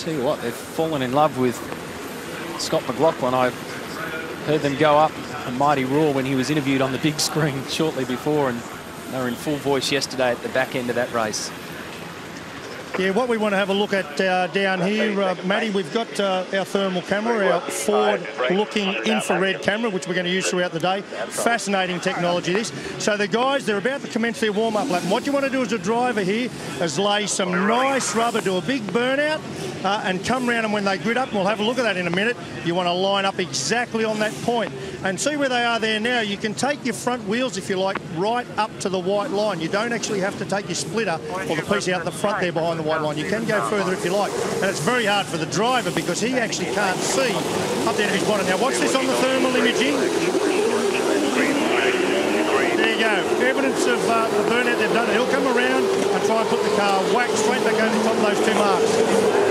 tell you what, they've fallen in love with Scott McLaughlin. I heard them go up a mighty roar when he was interviewed on the big screen shortly before, and they were in full voice yesterday at the back end of that race. Yeah, what we want to have a look at uh, down here, uh, Matty, we've got uh, our thermal camera, our forward-looking infrared camera, which we're going to use throughout the day. Fascinating technology, this. So the guys, they're about to commence their warm-up lap. And what you want to do as a driver here is lay some nice rubber, do a big burnout, uh, and come round and when they grid up, we'll have a look at that in a minute, you want to line up exactly on that point. And see where they are there now. You can take your front wheels, if you like, right up to the white line. You don't actually have to take your splitter or the piece out the front there behind the white line. You can go further if you like. And it's very hard for the driver because he actually can't see up there to his bottom. Now watch this on the thermal imaging. There you go. Evidence of uh, the burnout they've done. He'll come around and try and put the car whack straight back over the top of those two marks.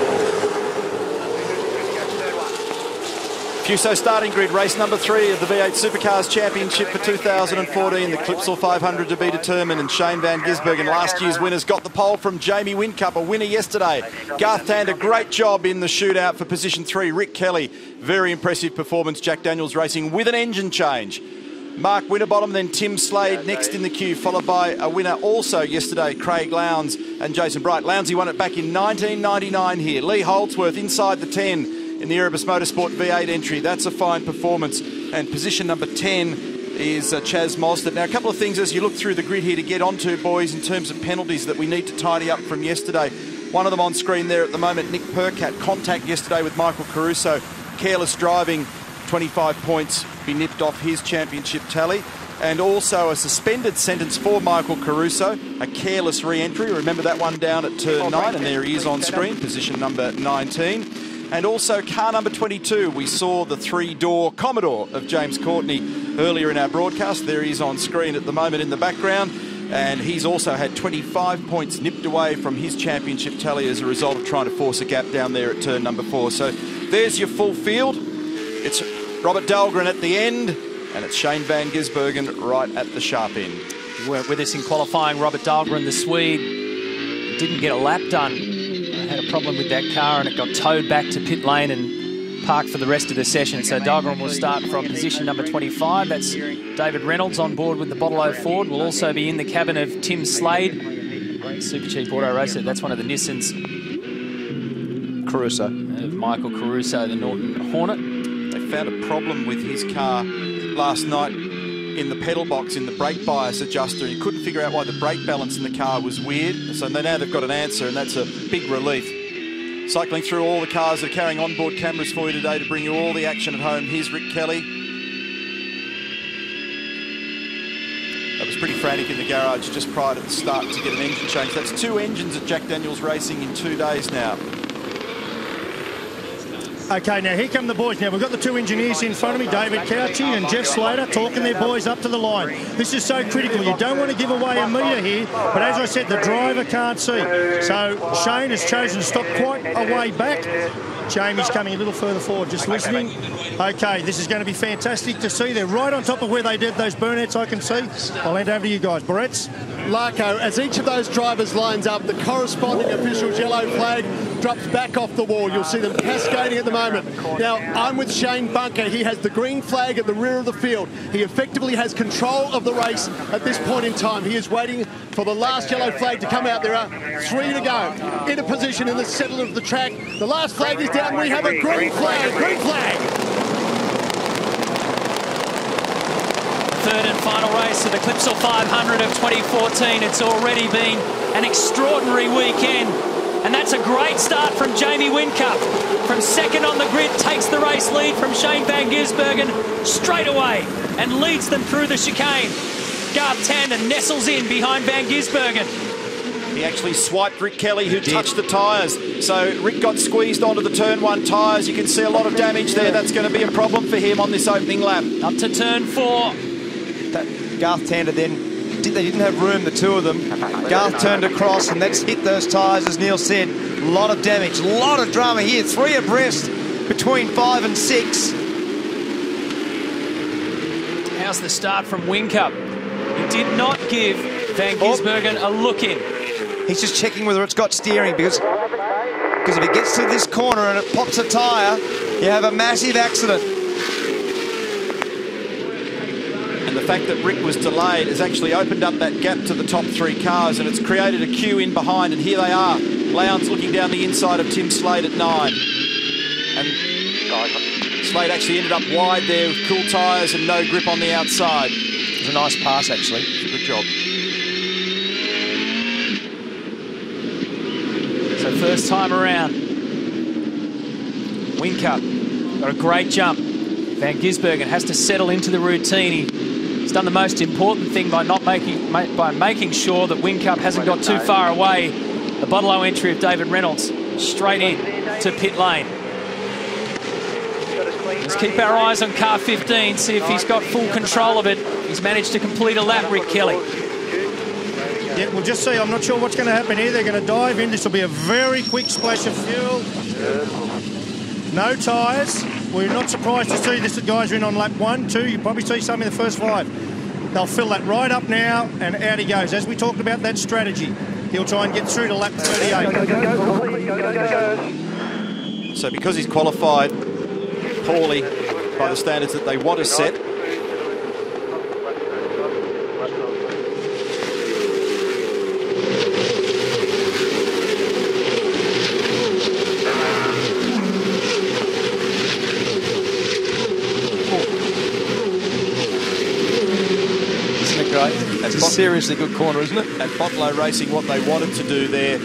Fuso starting grid, race number three of the V8 Supercars Championship for 2014. The Clipsal 500 to be determined, and Shane Van Gisbergen, last year's winners, got the pole from Jamie Whincup, a winner yesterday. Garth Tander, great job in the shootout for position three. Rick Kelly, very impressive performance. Jack Daniels racing with an engine change. Mark Winterbottom, then Tim Slade next in the queue, followed by a winner also yesterday, Craig Lowndes and Jason Bright. Lowndes, won it back in 1999 here. Lee Holdsworth inside the 10 in the Erebus Motorsport V8 entry. That's a fine performance. And position number 10 is uh, Chaz Mostert. Now, a couple of things as you look through the grid here to get onto, boys, in terms of penalties that we need to tidy up from yesterday. One of them on screen there at the moment, Nick Percat, contact yesterday with Michael Caruso. Careless driving, 25 points, be nipped off his championship tally. And also a suspended sentence for Michael Caruso, a careless re-entry. Remember that one down at turn 9, and there he is on screen, position number 19. And also car number 22, we saw the three-door Commodore of James Courtney earlier in our broadcast. There he is on screen at the moment in the background. And he's also had 25 points nipped away from his championship tally as a result of trying to force a gap down there at turn number four. So there's your full field. It's Robert Dahlgren at the end, and it's Shane Van Gisbergen right at the sharp end. He weren't with us in qualifying. Robert Dahlgren, the Swede, didn't get a lap done had a problem with that car and it got towed back to pit lane and parked for the rest of the session. So Dahlgren will start from position number 25. That's David Reynolds on board with the Bottle O Ford. Will also be in the cabin of Tim Slade, super cheap auto racer. That's one of the Nissans. Caruso. Of Michael Caruso, the Norton Hornet. They found a problem with his car last night in the pedal box in the brake bias adjuster. He couldn't figure out why the brake balance in the car was weird. So now they've got an answer, and that's a big relief. Cycling through all the cars that are carrying onboard cameras for you today to bring you all the action at home. Here's Rick Kelly. That was pretty frantic in the garage just prior to the start to get an engine change. That's two engines at Jack Daniels Racing in two days now. Okay, now here come the boys. Now we've got the two engineers in front of me, David Cauchi and Jeff Slater, talking their boys up to the line. This is so critical. You don't want to give away a metre here, but as I said, the driver can't see. So Shane has chosen to stop quite a way back. Jamie's coming a little further forward, just listening. Okay, this is going to be fantastic to see. They're right on top of where they did those burnouts, I can see. I'll hand over to you guys. Barrett's. Larko, as each of those drivers lines up, the corresponding official's yellow flag drops back off the wall. You'll see them cascading at the moment. Now, I'm with Shane Bunker. He has the green flag at the rear of the field. He effectively has control of the race at this point in time. He is waiting for the last yellow flag to come out. There are three to go. In a position in the center of the track. The last flag is down. We have a green flag. Green flag. third and final race of the Clipsal 500 of 2014. It's already been an extraordinary weekend and that's a great start from Jamie Whincup. From second on the grid, takes the race lead from Shane Van Gisbergen straight away and leads them through the chicane. Garth Tander nestles in behind Van Gisbergen. He actually swiped Rick Kelly, who touched the tyres. So Rick got squeezed onto the turn one tyres. You can see a lot of damage there. That's going to be a problem for him on this opening lap. Up to turn four. That Garth Tander then they didn't have room, the two of them. Garth turned across and that's hit those tyres, as Neil said. A lot of damage, a lot of drama here. Three abreast between five and six. How's the start from Whincup? He did not give Van oh. Gisbergen oh. a look in. He's just checking whether it's got steering because because if he gets to this corner and it pops a tyre, you have a massive accident. And the fact that Rick was delayed has actually opened up that gap to the top three cars and it's created a queue in behind and here they are. Lowndes looking down the inside of Tim Slade at nine. And Slade actually ended up wide there with cool tyres and no grip on the outside. It was a nice pass, actually. Good job. So first time around. Whincup got a great jump. Van Gisbergen has to settle into the routine. He's done the most important thing by not making by making sure that Whincup hasn't got too far away. The Bottle entry of David Reynolds straight in to pit lane. Let's keep our eyes on car 15, see if he's got full control of it. He's managed to complete a lap, Rick Kelly. Yeah, we'll just see. I'm not sure what's going to happen here. They're going to dive in. This will be a very quick splash of fuel. No tyres. We're not surprised to see this. The guys are in on lap one, two. You probably see some in the first five. They'll fill that right up now, and out he goes. As we talked about that strategy, he'll try and get through to lap 38. So because he's qualified poorly by the standards that they want to set, It's a seriously good corner, isn't it? At Bottle O Racing, what they wanted to do there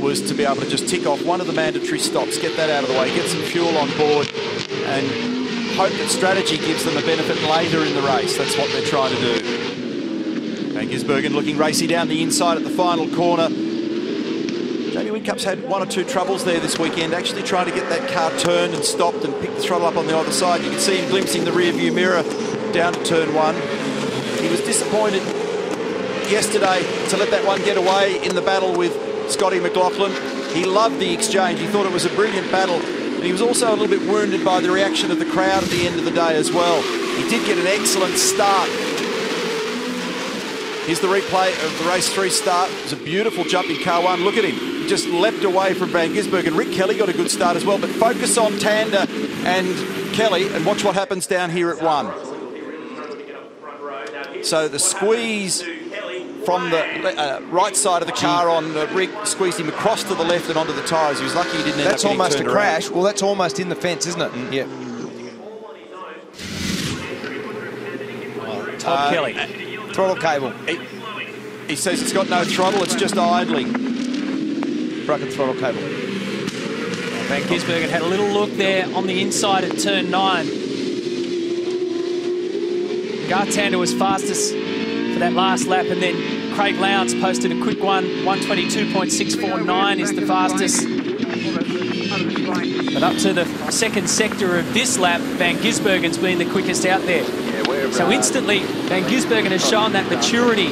was to be able to just tick off one of the mandatory stops, get that out of the way, get some fuel on board, and hope that strategy gives them a benefit later in the race. That's what they're trying to do. Van Gisbergen looking racy down the inside at the final corner. Jamie Whincup's had one or two troubles there this weekend, actually trying to get that car turned and stopped and pick the throttle up on the other side. You can see him glimpsing the rear view mirror down to turn one. He was disappointed yesterday to let that one get away in the battle with Scotty McLaughlin. He loved the exchange. He thought it was a brilliant battle. And he was also a little bit wounded by the reaction of the crowd at the end of the day as well. He did get an excellent start. Here's the replay of the race three start. It was a beautiful jump in car one. Look at him. He just leapt away from Van Gisberg. And Rick Kelly got a good start as well. But focus on Tander and Kelly and watch what happens down here at one. So the squeeze from the uh, right side of the car on uh, Rick squeezed him across to the left and onto the tyres. He was lucky he didn't end that's up almost a crash. Around. Well, that's almost in the fence, isn't it? Mm. Yeah. Todd uh, Kelly. Throttle cable. He, he, says it's got no throttle, it's just idling. Broken throttle cable. Van Gisbergen had a little look there on the inside at turn nine. Garth Tander was fastest for that last lap, and then Craig Lowndes posted a quick one. 122.649 is the fastest. But up to the second sector of this lap, Van Gisbergen's been the quickest out there. So instantly, Van Gisbergen has shown that maturity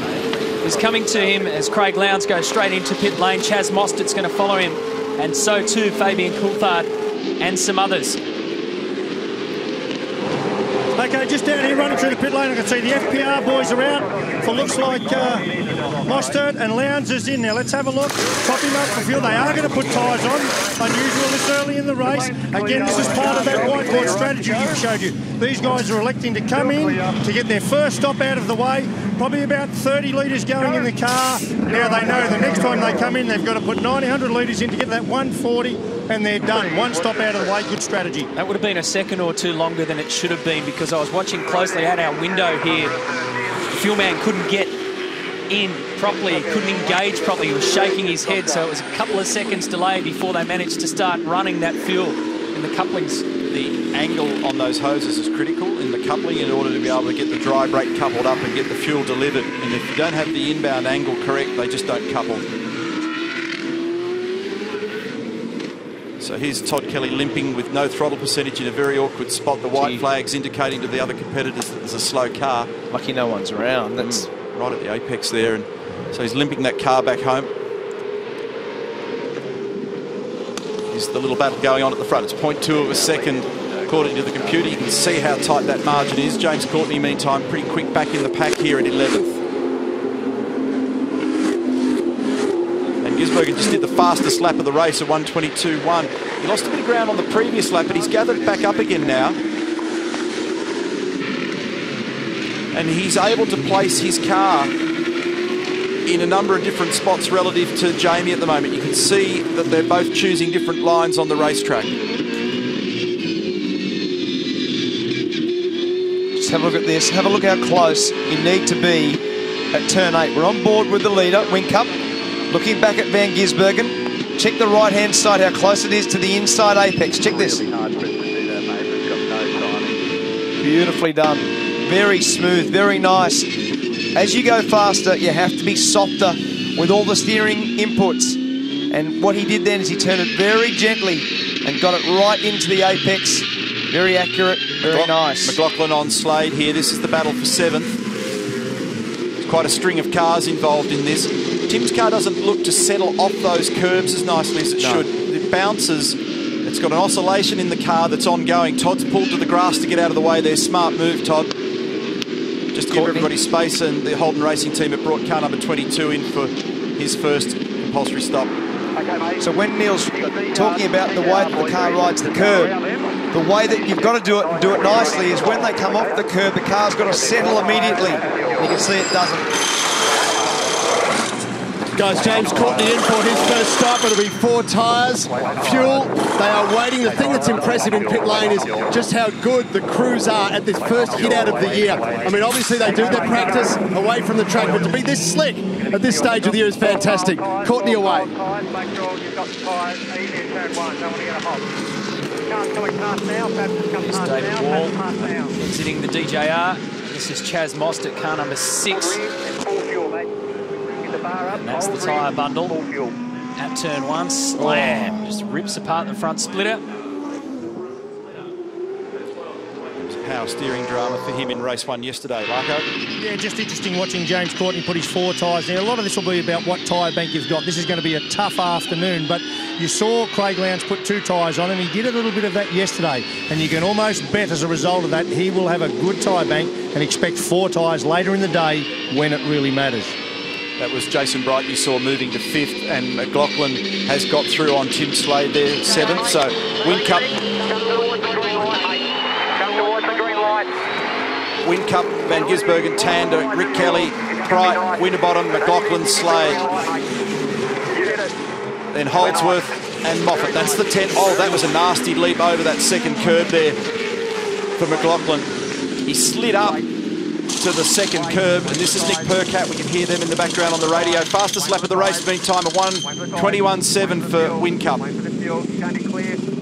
is coming to him as Craig Lowndes goes straight into pit lane. Chaz Mostert's going to follow him, and so too Fabian Coulthard and some others. Okay, just down here running through the pit lane, I can see the FPR boys are out for looks like uh, Mostert and Lowndes is in now. Let's have a look. Top him up for fuel. They are going to put tyres on. Unusual this early in the race. Again, this is part of that whiteboard strategy you showed you. These guys are electing to come in to get their first stop out of the way. Probably about 30 litres going in the car. Now they know the next time they come in, they've got to put 900 litres in to get that 140 and they're done. One stop out of the way, good strategy. That would have been a second or two longer than it should have been because I was watching closely at our window here. The fuel man couldn't get in properly, couldn't engage properly. He was shaking his head, so it was a couple of seconds delay before they managed to start running that fuel the couplings. The angle on those hoses is critical in the coupling in order to be able to get the dry brake coupled up and get the fuel delivered. And if you don't have the inbound angle correct, they just don't couple. So here's Todd Kelly limping with no throttle percentage in a very awkward spot. The white Gee. flags indicating to the other competitors that there's a slow car. Lucky no one's around. That's mm, right at the apex there. And so he's limping that car back home. Here's the little battle going on at the front. It's 0.2 of a second according to the computer. You can see how tight that margin is. James Courtney, meantime, pretty quick back in the pack here at 11th. And Gisbergen just did the fastest lap of the race at 122.1. He lost a bit of ground on the previous lap, but he's gathered back up again now. And he's able to place his car in a number of different spots relative to Jamie at the moment. You can see that they're both choosing different lines on the racetrack. Just have a look at this. Have a look how close you need to be at turn eight. We're on board with the leader, Whincup. Looking back at Van Gisbergen. Check the right-hand side, how close it is to the inside apex. Check this. Beautifully done. Very smooth, very nice. As you go faster, you have to be softer with all the steering inputs. And what he did then is he turned it very gently and got it right into the apex. Very accurate, very McLaughlin, nice. McLaughlin on Slade here. This is the battle for seventh. There's quite a string of cars involved in this. Tim's car doesn't look to settle off those curbs as nicely as it No. should. It bounces. It's got an oscillation in the car that's ongoing. Todd's pulled to the grass to get out of the way there. Smart move, Todd. Just to give everybody space, and the Holden Racing team have brought car number 22 in for his first compulsory stop. So when Neil's talking about the way that the car rides the curb, the way that you've got to do it and do it nicely is when they come off the curb, the car's got to settle immediately. You can see it doesn't. Guys, James Courtney in for his first stop. It'll be four tyres, fuel. They are waiting. The thing that's impressive in pit lane is just how good the crews are at this first hit out of the year. I mean, obviously they do their practice away from the track, but to be this slick at this stage of the year is fantastic. Courtney away. Here's David Wall exiting the DJR. This is Chaz Mostert car number six. And that's the tyre bundle. At turn one, slam. Just rips apart the front splitter. It was a power steering drama for him in race one yesterday, Larko. Yeah, just interesting watching James Courtney put his four tyres there. A lot of this will be about what tyre bank you've got. This is going to be a tough afternoon, but you saw Craig Lowndes put two tyres on him. He did a little bit of that yesterday, and you can almost bet as a result of that he will have a good tyre bank and expect four tyres later in the day when it really matters. That was Jason Bright you saw moving to fifth, and McLaughlin has got through on Tim Slade there, seventh. So Whincup, Whincup, Van Gisbergen, Tander, Rick Kelly, Bright, Winterbottom, McLaughlin, Slade. Then Holdsworth and Moffat. That's the 10. Oh, that was a nasty leap over that second curb there for McLaughlin. He slid up to the second curb, and this is Nick Percat. We can hear them in the background on the radio. Fastest lap of the race being time of 121.7 for Whincup.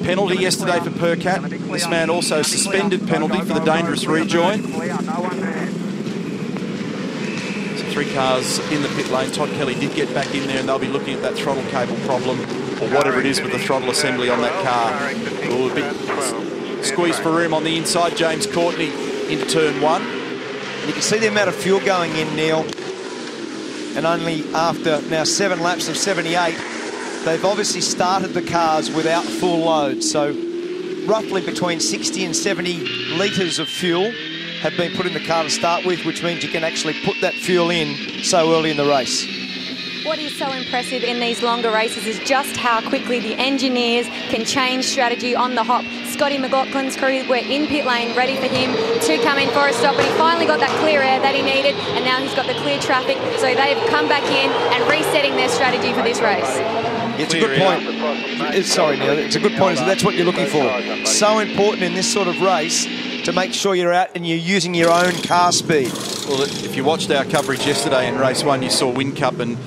Penalty yesterday for Percat. This man also suspended penalty for the dangerous rejoin. So three cars in the pit lane. Todd Kelly did get back in there, and they'll be looking at that throttle cable problem or whatever it is with the throttle assembly on that car. Ooh, a big squeeze for room on the inside. James Courtney into turn one. You can see the amount of fuel going in, Neil. And only after now seven laps of 78, they've obviously started the cars without full load. So roughly between 60 and 70 litres of fuel have been put in the car to start with, which means you can actually put that fuel in so early in the race. What is so impressive in these longer races is just how quickly the engineers can change strategy on the hop. Scotty McLaughlin's crew were in pit lane, ready for him to come in for a stop, but he finally got that clear air that he needed, and now he's got the clear traffic, so they've come back in and resetting their strategy for this race. It's a good point. It's, sorry, Neil. It's a good point. So that's what you're looking for. So important in this sort of race to make sure you're out and you're using your own car speed. Well, if you watched our coverage yesterday in race one, you saw Whincup and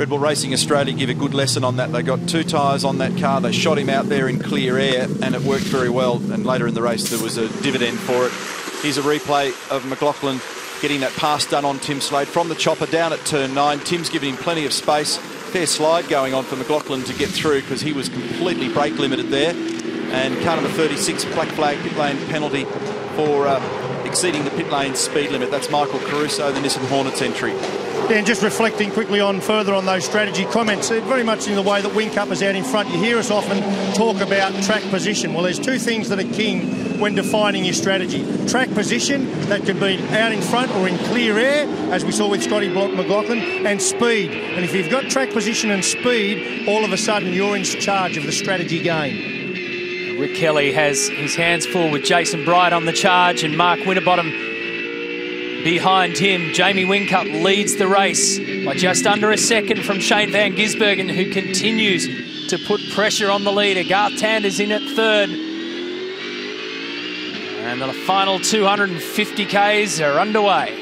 Red Bull Racing Australia give a good lesson on that. They got two tyres on that car. They shot him out there in clear air, and it worked very well. And later in the race, there was a dividend for it. Here's a replay of McLaughlin getting that pass done on Tim Slade from the chopper down at turn nine. Tim's giving him plenty of space. Fair slide going on for McLaughlin to get through because he was completely brake limited there. And car number 36, black flag, pit lane penalty for uh, exceeding the pit lane speed limit. That's Michael Caruso, the Nissan Hornets entry. Yeah, and just reflecting quickly on further on those strategy comments, uh, very much in the way that Whincup is out in front. You hear us often talk about track position. Well, there's two things that are king when defining your strategy. Track position, that can be out in front or in clear air, as we saw with Scotty Block McLaughlin, and speed. And if you've got track position and speed, all of a sudden you're in charge of the strategy game. Rick Kelly has his hands full with Jason Bright on the charge and Mark Winterbottom behind him. Jamie Whincup leads the race by just under a second from Shane Van Gisbergen, who continues to put pressure on the leader. Garth Tander's in at third. And the final 250 Ks are underway.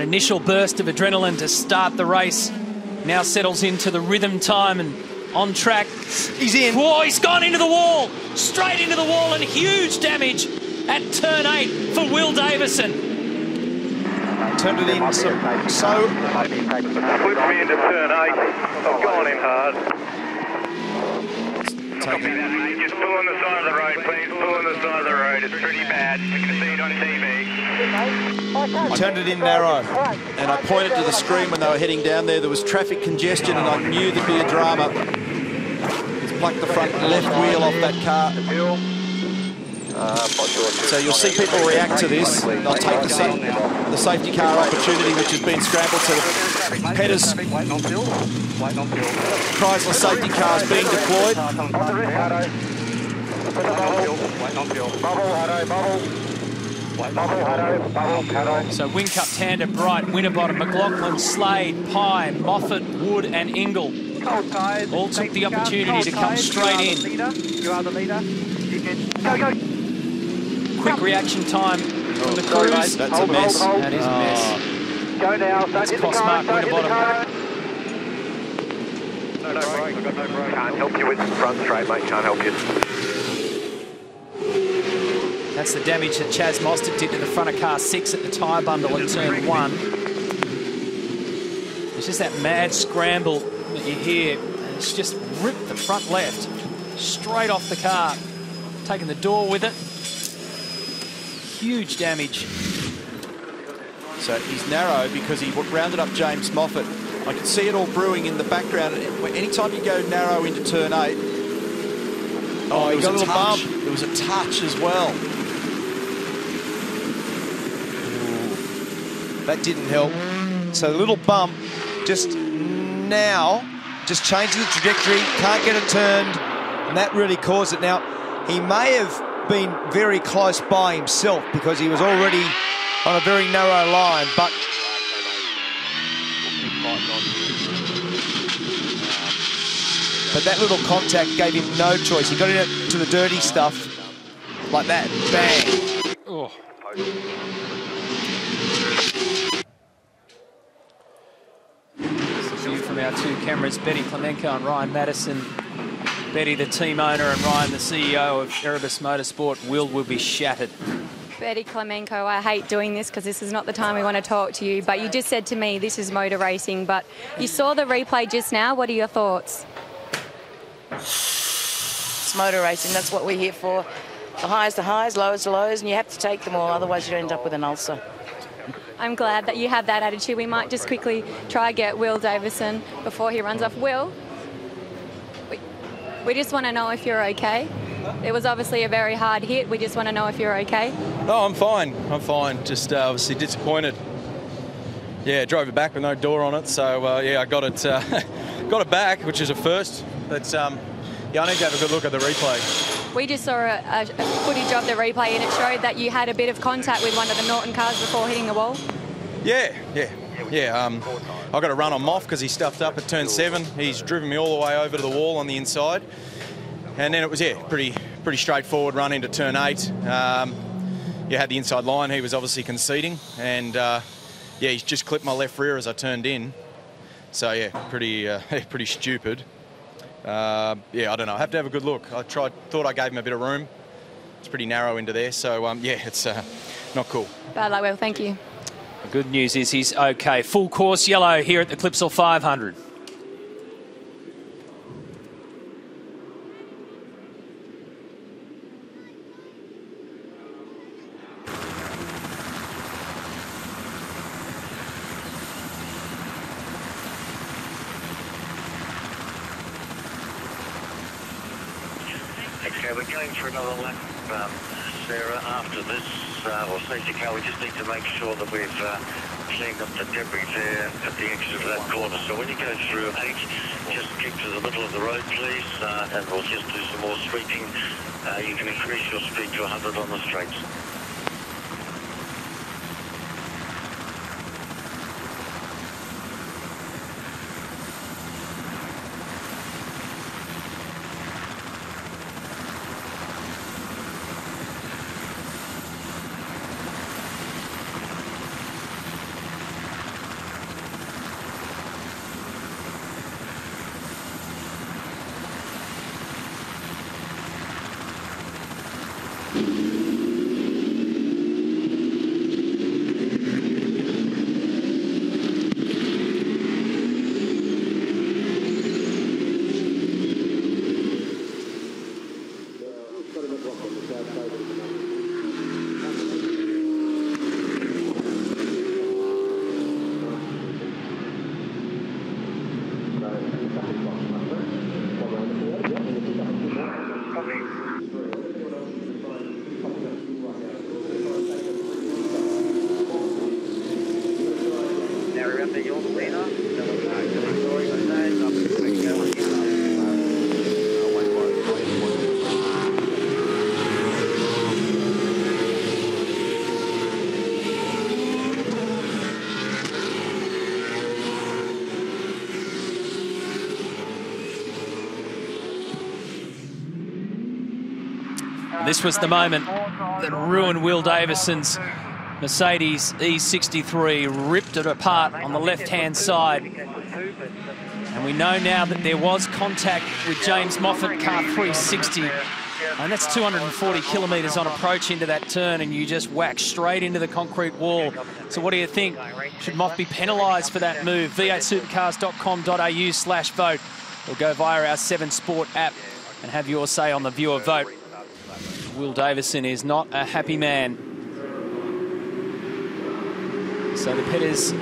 That initial burst of adrenaline to start the race now settles into the rhythm time and on track. He's in. Whoa, he's gone into the wall. Straight into the wall and huge damage at turn eight for Will Davison. Turned it in so, so Flipped me into turn eight. I've gone in hard. Copy that, mate. Just pull on the side of the road, please. Pull on the side of the road. It's pretty bad. You can see it on TV. Turned it in narrow. And I pointed to the screen when they were heading down there. There was traffic congestion, and I knew there'd be a drama. He's plucked the front left wheel off that car. Uh, so you'll see people react to this. They'll take the, the safety car opportunity, which has been scrambled to the. Chrysler safety cars being deployed. So Whincup, Tander, Bright, Winterbottom, McLaughlin, Slade, Pye, Moffat, Wood and Ingle all took the opportunity to come straight in. You are the leader. Go, go. Quick reaction time from the oh, crews. That's a mess. That is a mess. Go oh. now. Don't That's hit the cost car. Mark Don't hit the Winterbottom. No, no brake. I've got no brake. Can't help you with the front straight, mate. Can't help you. That's the damage that Chaz Mostert did to the front of car six at the tyre bundle in turn one. It's just that mad scramble that you hear. And it's just ripped the front left straight off the car. Taking the door with it. Huge damage. So he's narrow because he rounded up James Moffat. I can see it all brewing in the background. Anytime you go narrow into turn eight, oh, he there was got a little touch. bump. There was a touch as well. That didn't help. So a little bump just now, just changes the trajectory, can't get it turned. And that really caused it. Now, he may have been very close by himself because he was already on a very narrow line, but but that little contact gave him no choice. He got into the dirty stuff like that. Bang. Oh. This is view from our two cameras, Betty Klimenko and Ryan Maddison. Betty, the team owner, and Ryan, the CEO of Erebus Motorsport. Will will be shattered. Betty Klimenko, I hate doing this because this is not the time we want to talk to you, but you just said to me this is motor racing, but you saw the replay just now. What are your thoughts? It's motor racing, that's what we're here for. The highs the highs, lows the lows, and you have to take them all, otherwise you end up with an ulcer. I'm glad that you have that attitude. We might just quickly try get Will Davison before he runs off. Will, we, we just want to know if you're okay. It was obviously a very hard hit. We just want to know if you're okay. No, I'm fine. I'm fine. Just uh, obviously disappointed. Yeah, drove it back with no door on it. So uh, yeah, I got it, uh, got it back, which is a first. But um, yeah, I need to have a good look at the replay. We just saw a, a, footage of the replay and it showed that you had a bit of contact with one of the Norton cars before hitting the wall. Yeah, yeah, yeah. Um, I got a run on Moff because he stuffed up at turn seven. He's driven me all the way over to the wall on the inside, and then it was yeah, pretty pretty straightforward run into turn eight. Um, you had the inside line. He was obviously conceding, and uh, yeah, he's just clipped my left rear as I turned in. So yeah, pretty uh, pretty stupid. Uh, yeah, I don't know. I have to have a good look. I tried, thought I gave him a bit of room. It's pretty narrow into there, so um, yeah, it's uh, not cool. Bad luck, Will. Thank you. The good news is he's okay. Full course yellow here at the Clipsal 500. Okay, we're going for another lap, um, Sarah. After this, car, we just need to make sure that we've uh, cleaned up the debris there at the exit of that corner. So when you go through eight, just keep to the middle of the road, please, uh, and we'll just do some more sweeping. Uh, you can increase your speed to 100 on the straights. This was the moment that ruined Will Davison's Mercedes E63, ripped it apart on the left-hand side. And we know now that there was contact with James Moffat, car 360. And that's 240 kilometres on approach into that turn, and you just whack straight into the concrete wall. So what do you think? Should Moff be penalised for that move? v8supercars.com.au slash vote. Or go via our 7 Sport app and have your say on the viewer vote. Will Davison is not a happy man. So the Petters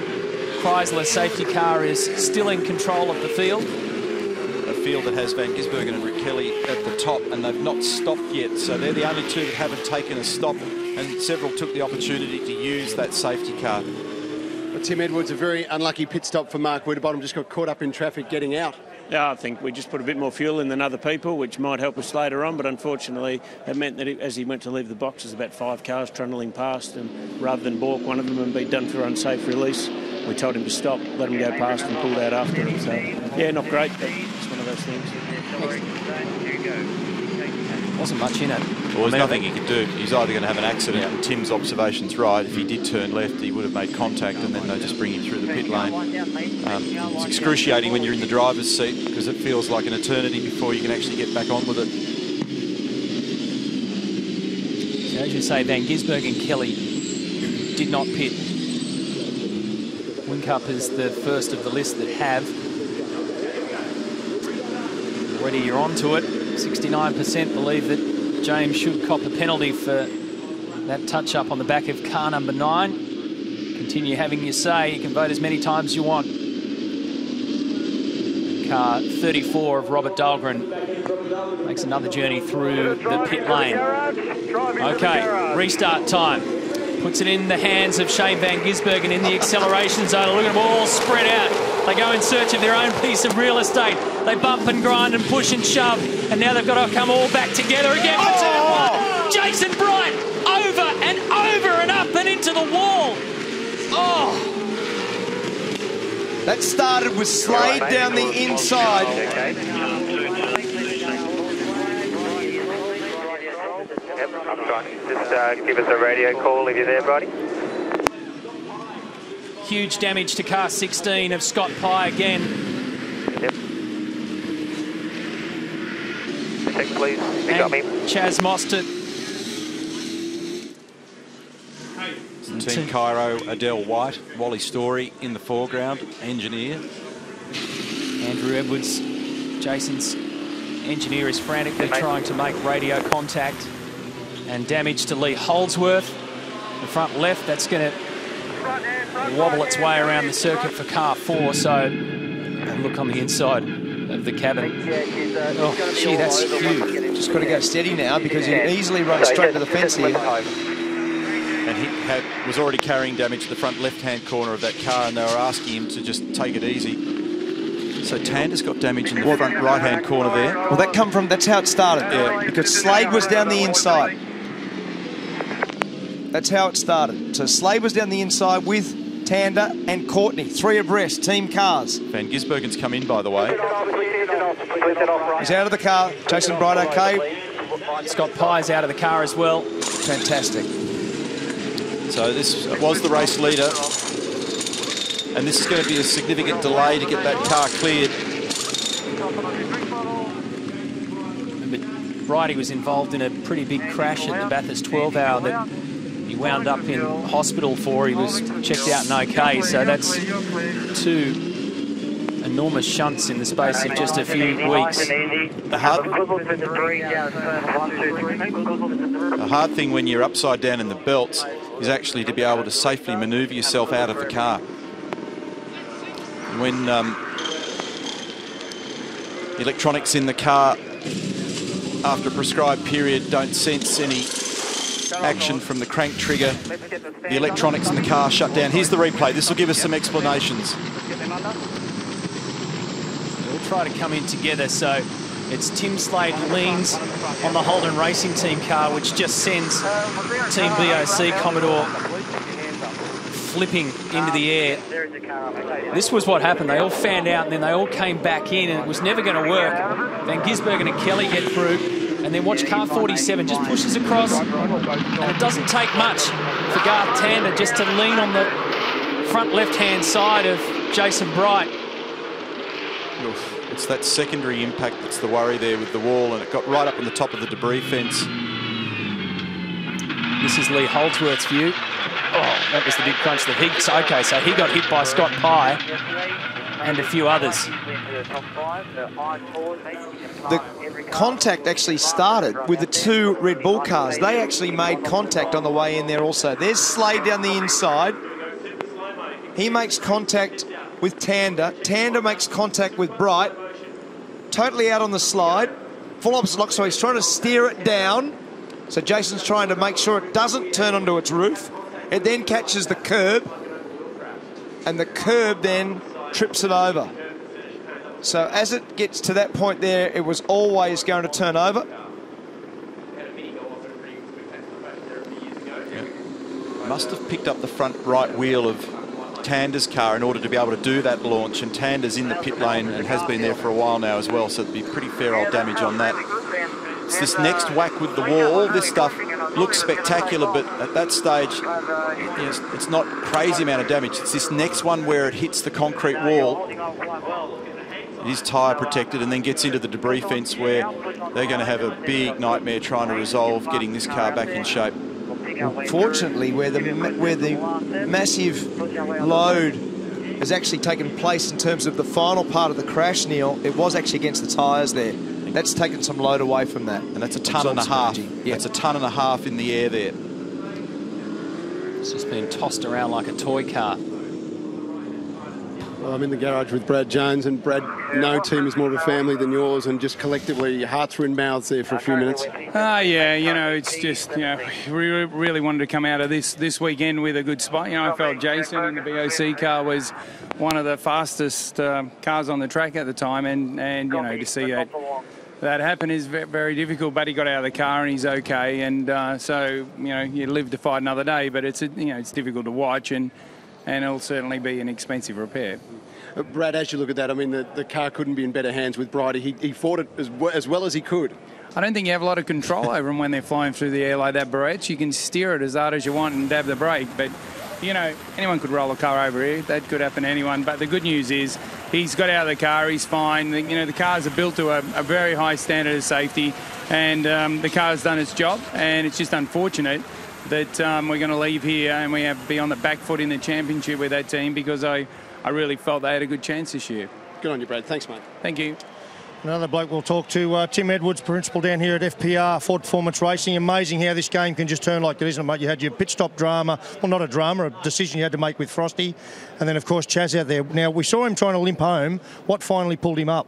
Chrysler safety car is still in control of the field. A field that has Van Gisbergen and Rick Kelly at the top, and they've not stopped yet. So they're the only two that haven't taken a stop, and several took the opportunity to use that safety car. But Tim Edwards, a very unlucky pit stop for Mark Winterbottom, just got caught up in traffic getting out. Yeah, I think we just put a bit more fuel in than other people, which might help us later on. But unfortunately, it meant that as he went to leave the box, there's about five cars trundling past, and rather than balk one of them and be done for unsafe release, we told him to stop, let him go past, and pulled out after him. So, yeah, not great, but it's one of those things wasn't much in it. Well, there's I mean, nothing he could do. He's either going to have an accident, yeah. and Tim's observation's right. If he did turn left, he would have made contact, and then they just bring him through the pit lane. Um, it's excruciating when you're in the driver's seat because it feels like an eternity before you can actually get back on with it. So as you say, Van Gisbergen and Kelly did not pit. Whincup is the first of the list that have. Already you're on to it. 69% believe that James should cop a penalty for that touch up on the back of car number nine. Continue having your say. You can vote as many times as you want. Car 34 of Robert Dahlgren makes another journey through the pit lane. Okay, restart time. Puts it in the hands of Shane Van Gisbergen in the acceleration zone. Look at them all spread out. They go in search of their own piece of real estate. They bump and grind and push and shove. And now they've got to come all back together again. Oh! Jason Bright over and over and up and into the wall. Oh. That started with Slade down the inside. Yep, I'm fine. Just uh, give us a radio call if you're there, buddy. Huge damage to car 16 of Scott Pye again. Yep. Check, please. You and got me. Chaz Mostert. Team Cairo, Adele White, Wally Story in the foreground, engineer. Andrew Edwards, Jason's engineer is frantically trying to make radio contact and damage to Lee Holdsworth. The front left, that's going to wobble its way around the circuit for car four. So look on the inside of the cabin. Oh, gee, that's huge. Just got to go steady now because he easily run straight to the fence here. And he had, was already carrying damage to the front left-hand corner of that car, and they were asking him to just take it easy. So Tander's got damage in the front right-hand corner there. Well, that come from, that's how it started. Yeah. Because Slade was down the inside. That's how it started. So Slade was down the inside with Tander and Courtney, three abreast, team cars. Van Gisbergen's come in, by the way. He's out of the car. Jason Bright okay. Scott Pye's out of the car as well. Fantastic. So this was the race leader. And this is going to be a significant delay to get that car cleared. Brighty was involved in a pretty big crash at the Bathurst 12 hour that wound up in hospital for. He was checked out and okay. So that's two enormous shunts in the space of just a few weeks. The hard, the hard thing when you're upside down in the belts is actually to be able to safely manoeuvre yourself out of the car. When um, electronics in the car after a prescribed period don't sense any action from the crank trigger. The electronics in the car shut down. Here's the replay. This will give us some explanations. We'll try to come in together. So it's Tim Slade leans on the Holden Racing Team car, which just sends Team BOC Commodore flipping into the air. This was what happened. They all fanned out and then they all came back in and it was never going to work. Van Gisbergen and Kelly get through and then watch car 47 just pushes across and it doesn't take much for Garth Tander just to lean on the front left-hand side of Jason Bright. It's that secondary impact that's the worry there with the wall and it got right up on the top of the debris fence. This is Lee Holdsworth's view. Oh, that was the big crunch that he... Okay, so he got hit by Scott Pye and a few others. The contact actually started with the two Red Bull cars. They actually made contact on the way in there also. There's Slade down the inside. He makes contact with Tander. Tander makes contact with Bright. Totally out on the slide. Full opposite lock, so he's trying to steer it down. So Jason's trying to make sure it doesn't turn onto its roof. It then catches the curb. And the curb then trips it over. So as it gets to that point there, it was always going to turn over. Must have picked up the front right wheel of Tander's car in order to be able to do that launch. And Tander's in the pit lane and has been there for a while now as well. So it'd be pretty fair old damage on that. It's this next whack with the wall. All this stuff looks spectacular, but at that stage, it's, it's not crazy amount of damage. It's this next one where it hits the concrete wall. It is tyre protected and then gets into the debris fence where they're going to have a big nightmare trying to resolve getting this car back in shape. Fortunately, where the where the massive load has actually taken place in terms of the final part of the crash, Neil, it was actually against the tyres there. That's taken some load away from that. And that's a ton and a half. Yeah. It's a ton and a half in the air there. It's just been tossed around like a toy car. Well, I'm in the garage with Brad Jones, and Brad, no team is more of a family than yours, and just collectively, your hearts were in mouths there for a few minutes. Ah, uh, yeah, you know, it's just, you know, we really wanted to come out of this this weekend with a good spot. You know, I felt Jason in the BOC car was one of the fastest uh, cars on the track at the time, and, and you know, to see that that happened is very difficult. But he got out of the car and he's okay, and uh, so you know, you live to fight another day. But it's a, you know, it's difficult to watch and and it'll certainly be an expensive repair. Uh, Brad, as you look at that, I mean, the, the car couldn't be in better hands with Bridie. He, he fought it as, as well as he could. I don't think you have a lot of control over them when they're flying through the air like that, Barrett's. You can steer it as hard as you want and dab the brake, but you know, anyone could roll a car over here. That could happen to anyone. But the good news is he's got out of the car. He's fine. You know, the cars are built to a, a very high standard of safety, and um, the car's done its job. And it's just unfortunate that um, we're going to leave here and we have to be on the back foot in the championship with that team because I, I really felt they had a good chance this year. Good on you, Brad. Thanks, mate. Thank you. Another bloke we'll talk to, uh, Tim Edwards, principal down here at FPR, Ford Performance Racing. Amazing how this game can just turn like that, isn't it, mate? You had your pit stop drama, well, not a drama, a decision you had to make with Frosty. And then, of course, Chaz out there. Now, we saw him trying to limp home. What finally pulled him up?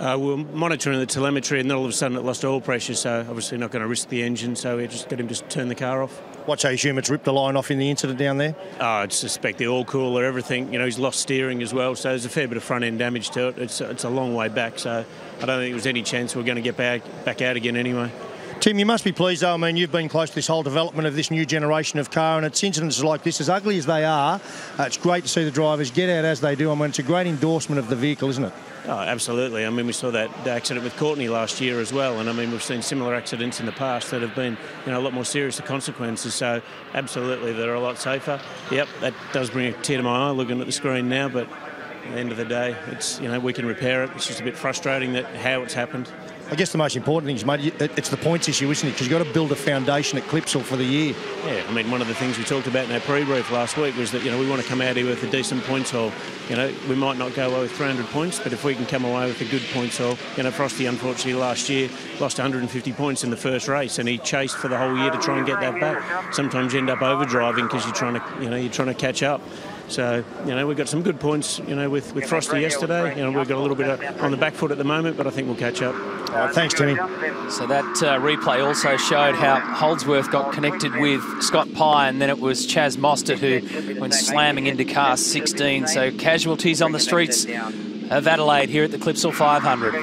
Uh, we were monitoring the telemetry and then all of a sudden it lost oil pressure, so obviously not going to risk the engine, so we just got him to turn the car off. What's I assume it's ripped the line off in the incident down there? Ah, oh, I suspect the oil cooler, everything. You know, he's lost steering as well, so there's a fair bit of front end damage to it. It's, it's a long way back, so I don't think there was any chance we are going to get back, back out again anyway. Tim, you must be pleased, though. I mean, you've been close to this whole development of this new generation of car, and it's incidents like this, as ugly as they are, uh, it's great to see the drivers get out as they do. I mean, it's a great endorsement of the vehicle, isn't it? Oh, absolutely. I mean, we saw that accident with Courtney last year as well, and I mean, we've seen similar accidents in the past that have been, you know, a lot more serious consequences. So, absolutely, they're a lot safer. Yep, that does bring a tear to my eye looking at the screen now, but at the end of the day, it's you know we can repair it. It's just a bit frustrating that how it's happened. I guess the most important thing is, mate, it's the points issue, isn't it? Because you've got to build a foundation at Clipsal for the year. Yeah, I mean, one of the things we talked about in our pre-brief last week was that, you know, we want to come out here with a decent points haul. You know, we might not go away with 300 points, but if we can come away with a good points haul, you know, Frosty, unfortunately, last year lost 150 points in the first race, and he chased for the whole year to try and get that back. Sometimes you end up overdriving because you're trying to, you know, you're trying to catch up. So, you know, we got some good points, you know, with, with Frosty yesterday. You know, we've got a little bit of, on the back foot at the moment, but I think we'll catch up. thanks, Timmy. So that uh, replay also showed how Holdsworth got connected with Scott Pye, and then it was Chaz Mostert who went slamming into car 16. So casualties on the streets of Adelaide here at the Clipsal 500.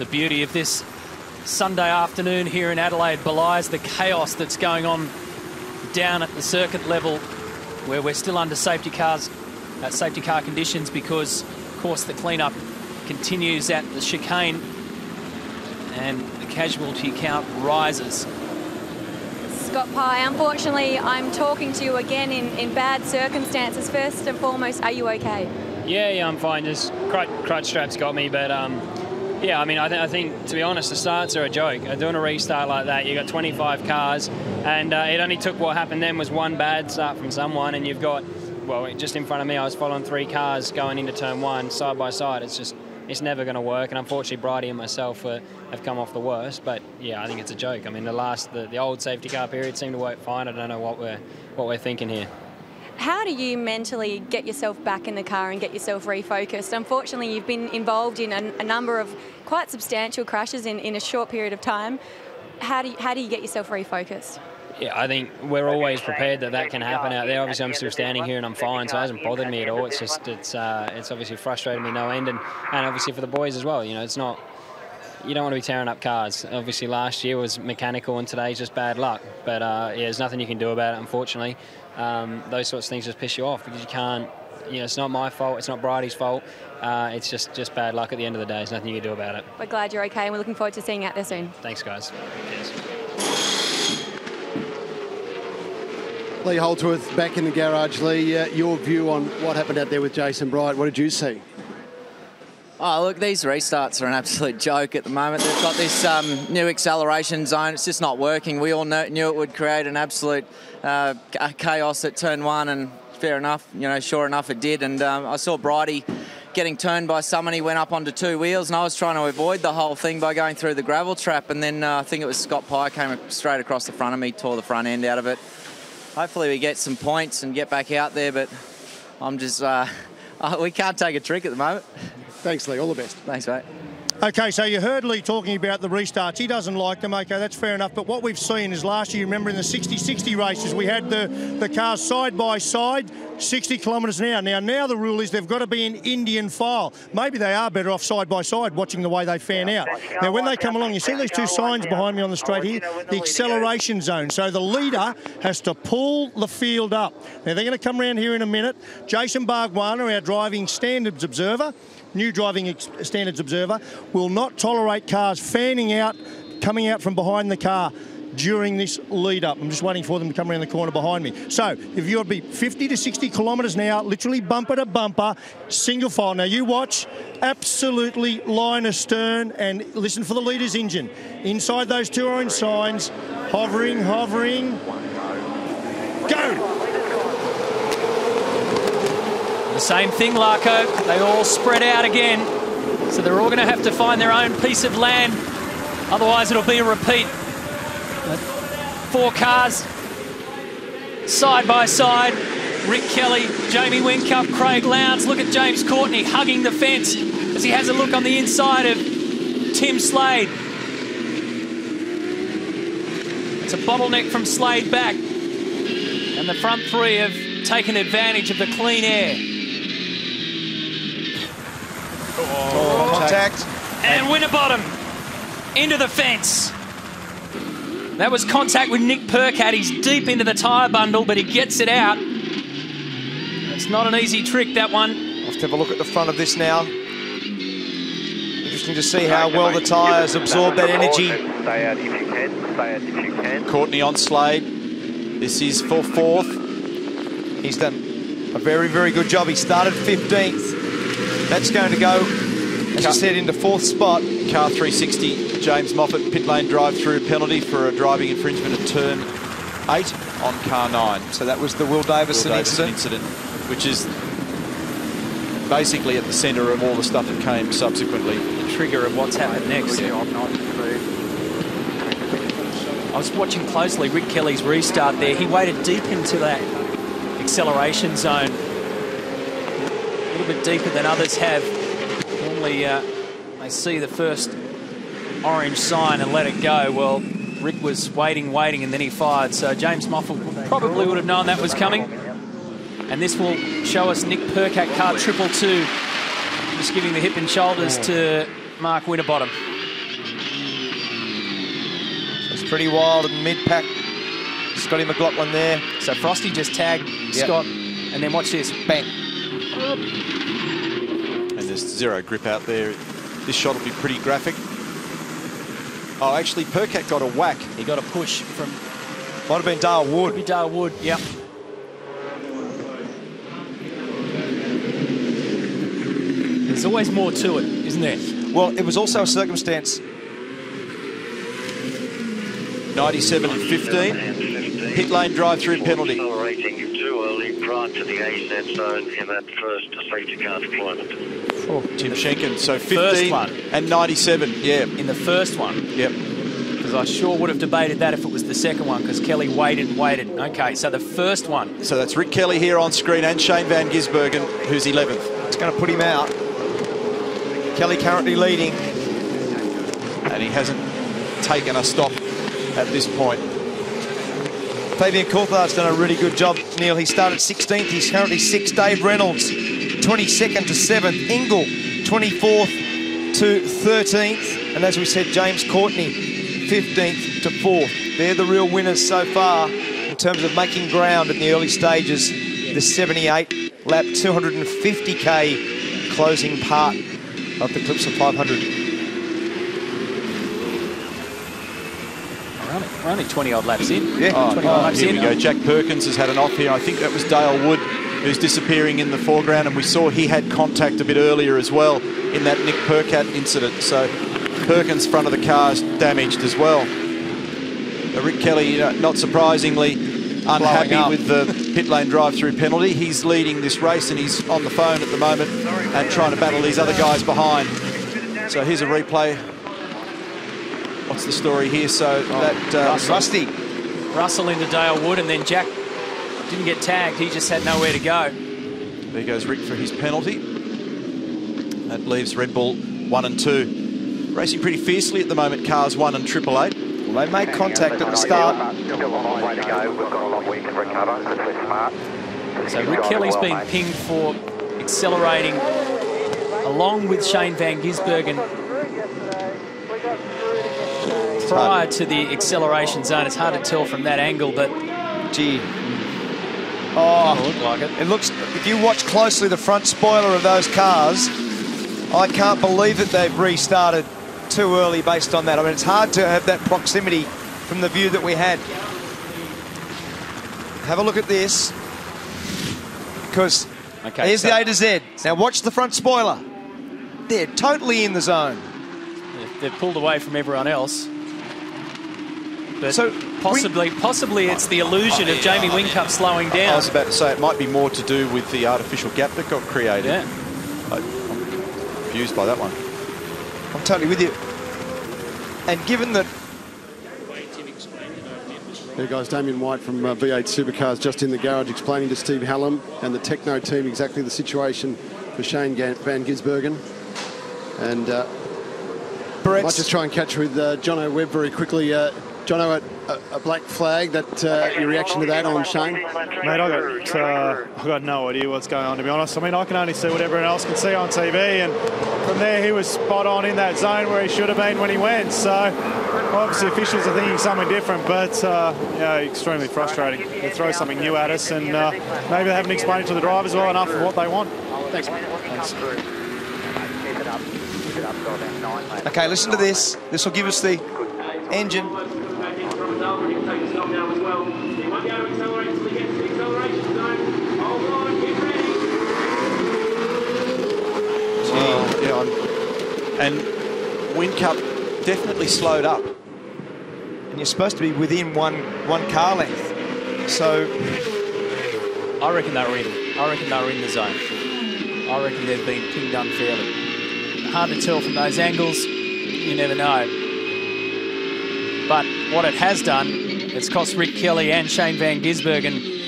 The beauty of this Sunday afternoon here in Adelaide belies the chaos that's going on down at the circuit level where we're still under safety cars, uh, safety car conditions because, of course, the cleanup continues at the chicane and the casualty count rises. Scott Pye, unfortunately, I'm talking to you again in, in bad circumstances. First and foremost, are you okay? Yeah, yeah, I'm fine. Just crutch, crutch straps got me, but um, yeah, I mean, I, th- I, think to be honest, the starts are a joke. Uh, doing a restart like that, you've got 25 cars, and uh, it only took what happened then was one bad start from someone, and you've got well, just in front of me, I was following three cars going into turn one side by side. It's just it's never going to work. And unfortunately, Bridie and myself uh, have come off the worst. But yeah, I think it's a joke. I mean, the last the, the old safety car period seemed to work fine. I don't know what we're what we're thinking here. How do you mentally get yourself back in the car and get yourself refocused? Unfortunately, you've been involved in a, a number of quite substantial crashes in, in a short period of time. How do you, how do you get yourself refocused? Yeah, I think we're always prepared that that can happen out there. Obviously, I'm still standing here and I'm fine, so it hasn't bothered me at all. It's just it's uh, it's obviously frustrated me no end, and and obviously for the boys as well. You know, it's not you don't want to be tearing up cars. Obviously, last year was mechanical, and today's just bad luck. But uh, yeah, there's nothing you can do about it, unfortunately. Um, those sorts of things just piss you off because you can't. You know, it's not my fault. It's not Bridie's fault. Uh, it's just just bad luck at the end of the day. There's nothing you can do about it. We're glad you're okay, and we're looking forward to seeing you out there soon. Thanks, guys. Cheers. Lee Holdsworth back in the garage. Lee, uh, your view on what happened out there with Jason Bright? What did you see? Oh, look, these restarts are an absolute joke at the moment. They've got this um, new acceleration zone. It's just not working. We all know, knew it would create an absolute uh, chaos at turn one, and fair enough, you know, sure enough it did. And um, I saw Bridie getting turned by someone. He went up onto two wheels, and I was trying to avoid the whole thing by going through the gravel trap. And then uh, I think it was Scott Pye came straight across the front of me, tore the front end out of it. Hopefully we get some points and get back out there, but I'm just, uh, we can't take a trick at the moment. Thanks, Lee. All the best. Thanks, mate. Okay, so you heard Lee talking about the restarts. He doesn't like them. Okay, that's fair enough. But what we've seen is last year, remember in the 60-60 races, we had the, the cars side by side, 60 kilometres an hour. Now, now the rule is they've got to be in Indian file. Maybe they are better off side by side, watching the way they fan out. Now, when they come along, you see these two signs behind me on the straight here, the acceleration zone. So the leader has to pull the field up. Now, they're going to come around here in a minute. Jason Bargwanna, our driving standards observer, new driving standards observer, will not tolerate cars fanning out, coming out from behind the car during this lead up. I'm just waiting for them to come around the corner behind me. So if you'll be 50 to 60 kilometres an hour, literally bumper to bumper, single file. Now you watch, absolutely line astern and listen for the leader's engine. Inside those two orange signs, hovering, hovering. Go! The same thing, Larko. They all spread out again. So they're all going to have to find their own piece of land. Otherwise, it'll be a repeat. Four cars side by side. Rick Kelly, Jamie Whincup, Craig Lowndes. Look at James Courtney hugging the fence as he has a look on the inside of Tim Slade. It's a bottleneck from Slade back. And the front three have taken advantage of the clean air. Oh, contact. And Winterbottom into the fence. That was contact with Nick Percat. He's deep into the tyre bundle, but he gets it out. It's not an easy trick, that one. Let's have a look at the front of this now. Interesting to see how well the tyres absorb that energy. Stay out if you can. Stay out if you can. Courtney on Slade. This is for fourth. He's done a very, very good job. He started 15th. That's going to go, as I said, into fourth spot. Car 360, James Moffat, pit lane drive-through penalty for a driving infringement at turn eight on car nine. So that was the Will Davison, Will Davison incident. incident, which is basically at the centre of all the stuff that came subsequently. The trigger of what's happened next. I was watching closely Rick Kelly's restart there. He waited deep into that acceleration zone. Little bit deeper than others have. Normally uh, they see the first orange sign and let it go. Well, Rick was waiting, waiting, and then he fired. So James Moffat probably would have known that was coming. And this will show us Nick Percat, car triple two, just giving the hip and shoulders to Mark Winterbottom. It's pretty wild in mid-pack. Scotty McLaughlin there. So Frosty just tagged Yep. Scott, and then watch this, bang. And there's zero grip out there. This shot will be pretty graphic. Oh, actually, Percat got a whack. He got a push from... Might have been Dale Wood. Could be Dale Wood, yep. There's always more to it, isn't there? Well, it was also a circumstance. 97 and 15. Pit lane drive-through penalty. Accelerating too early prior to the AZ zone in that first safety car deployment. Oh, Tim Schenken. So First 15 one. and 97. Yeah. In the first one. Yep. Because I sure would have debated that if it was the second one, because Kelly waited and waited. Okay, so the first one. So that's Rick Kelly here on screen and Shane Van Gisbergen, who's 11th. It's going to put him out. Kelly currently leading. And he hasn't taken a stop at this point. Fabian Coulthard's done a really good job, Neil. He started 16th. He's currently 6th. Dave Reynolds, 22nd to 7th. Ingall, 24th to 13th. And as we said, James Courtney, 15th to 4th. They're the real winners so far in terms of making ground in the early stages. The 78 lap, 250k closing part of the Clipsal 500. We're only, 20 odd laps in. Yeah. Oh, 20 oh, odd laps here in. we go. Jack Perkins has had an off here. I think that was Dale Wood who's disappearing in the foreground, and we saw he had contact a bit earlier as well in that Nick Percat incident. So Perkins' front of the car is damaged as well. But Rick Kelly, not surprisingly, unhappy with the pit lane drive-through penalty. He's leading this race, and he's on the phone at the moment and trying to battle these other guys behind. So here's a replay. What's the story here? So that uh, Rusty. Russell into Dale Wood, and then Jack didn't get tagged. He just had nowhere to go. There goes Rick for his penalty. That leaves Red Bull one and two. Racing pretty fiercely at the moment, cars one and triple eight. Well, they made contact at the start. Still a long way to go. We've got a long way to recover because we're smart. So Rick Kelly's been pinged for accelerating along with Shane Van Gisbergen prior to the acceleration zone. It's hard to tell from that angle, but gee. Oh, it look like it. It looks, if you watch closely the front spoiler of those cars, I can't believe that they've restarted too early based on that. I mean, it's hard to have that proximity from the view that we had. Have a look at this. Because Okay, here's so- the A to Z. Now watch the front spoiler. They're totally in the zone. they've pulled away from everyone else. But So, possibly, possibly it's the illusion of Jamie Whincup slowing down. I was about to say it might be more to do with the artificial gap that got created. Yeah. I'm confused by that one. I'm totally with you. And given that There guys, Damien White from uh, V8 Supercars just in the garage explaining to Steve Hallam and the Tekno team exactly the situation for Shane Gan- Van Gisbergen. And uh, I might just try and catch with uh, Jono Webb very quickly. Uh, Jono, a, a, a black flag, that uh, your reaction to that on Shane? Mate, I got, uh, I got no idea what's going on, to be honest. I mean, I can only see what everyone else can see on TV, and from there, he was spot on in that zone where he should have been when he went. So, obviously, officials are thinking something different, but uh, yeah, extremely frustrating. They throw something new at us, and uh, maybe they haven't explained it to the drivers well enough of what they want. Thanks, mate. Thanks. Okay, listen to this. This will give us the engine. Well, yeah, I'm, and Whincup definitely slowed up. And you're supposed to be within one one car length. So I reckon they were in. I reckon they were in the zone. I reckon they've been pinned unfairly. Hard to tell from those angles. You never know. But what it has done, it's cost Rick Kelly and Shane Van Gisbergen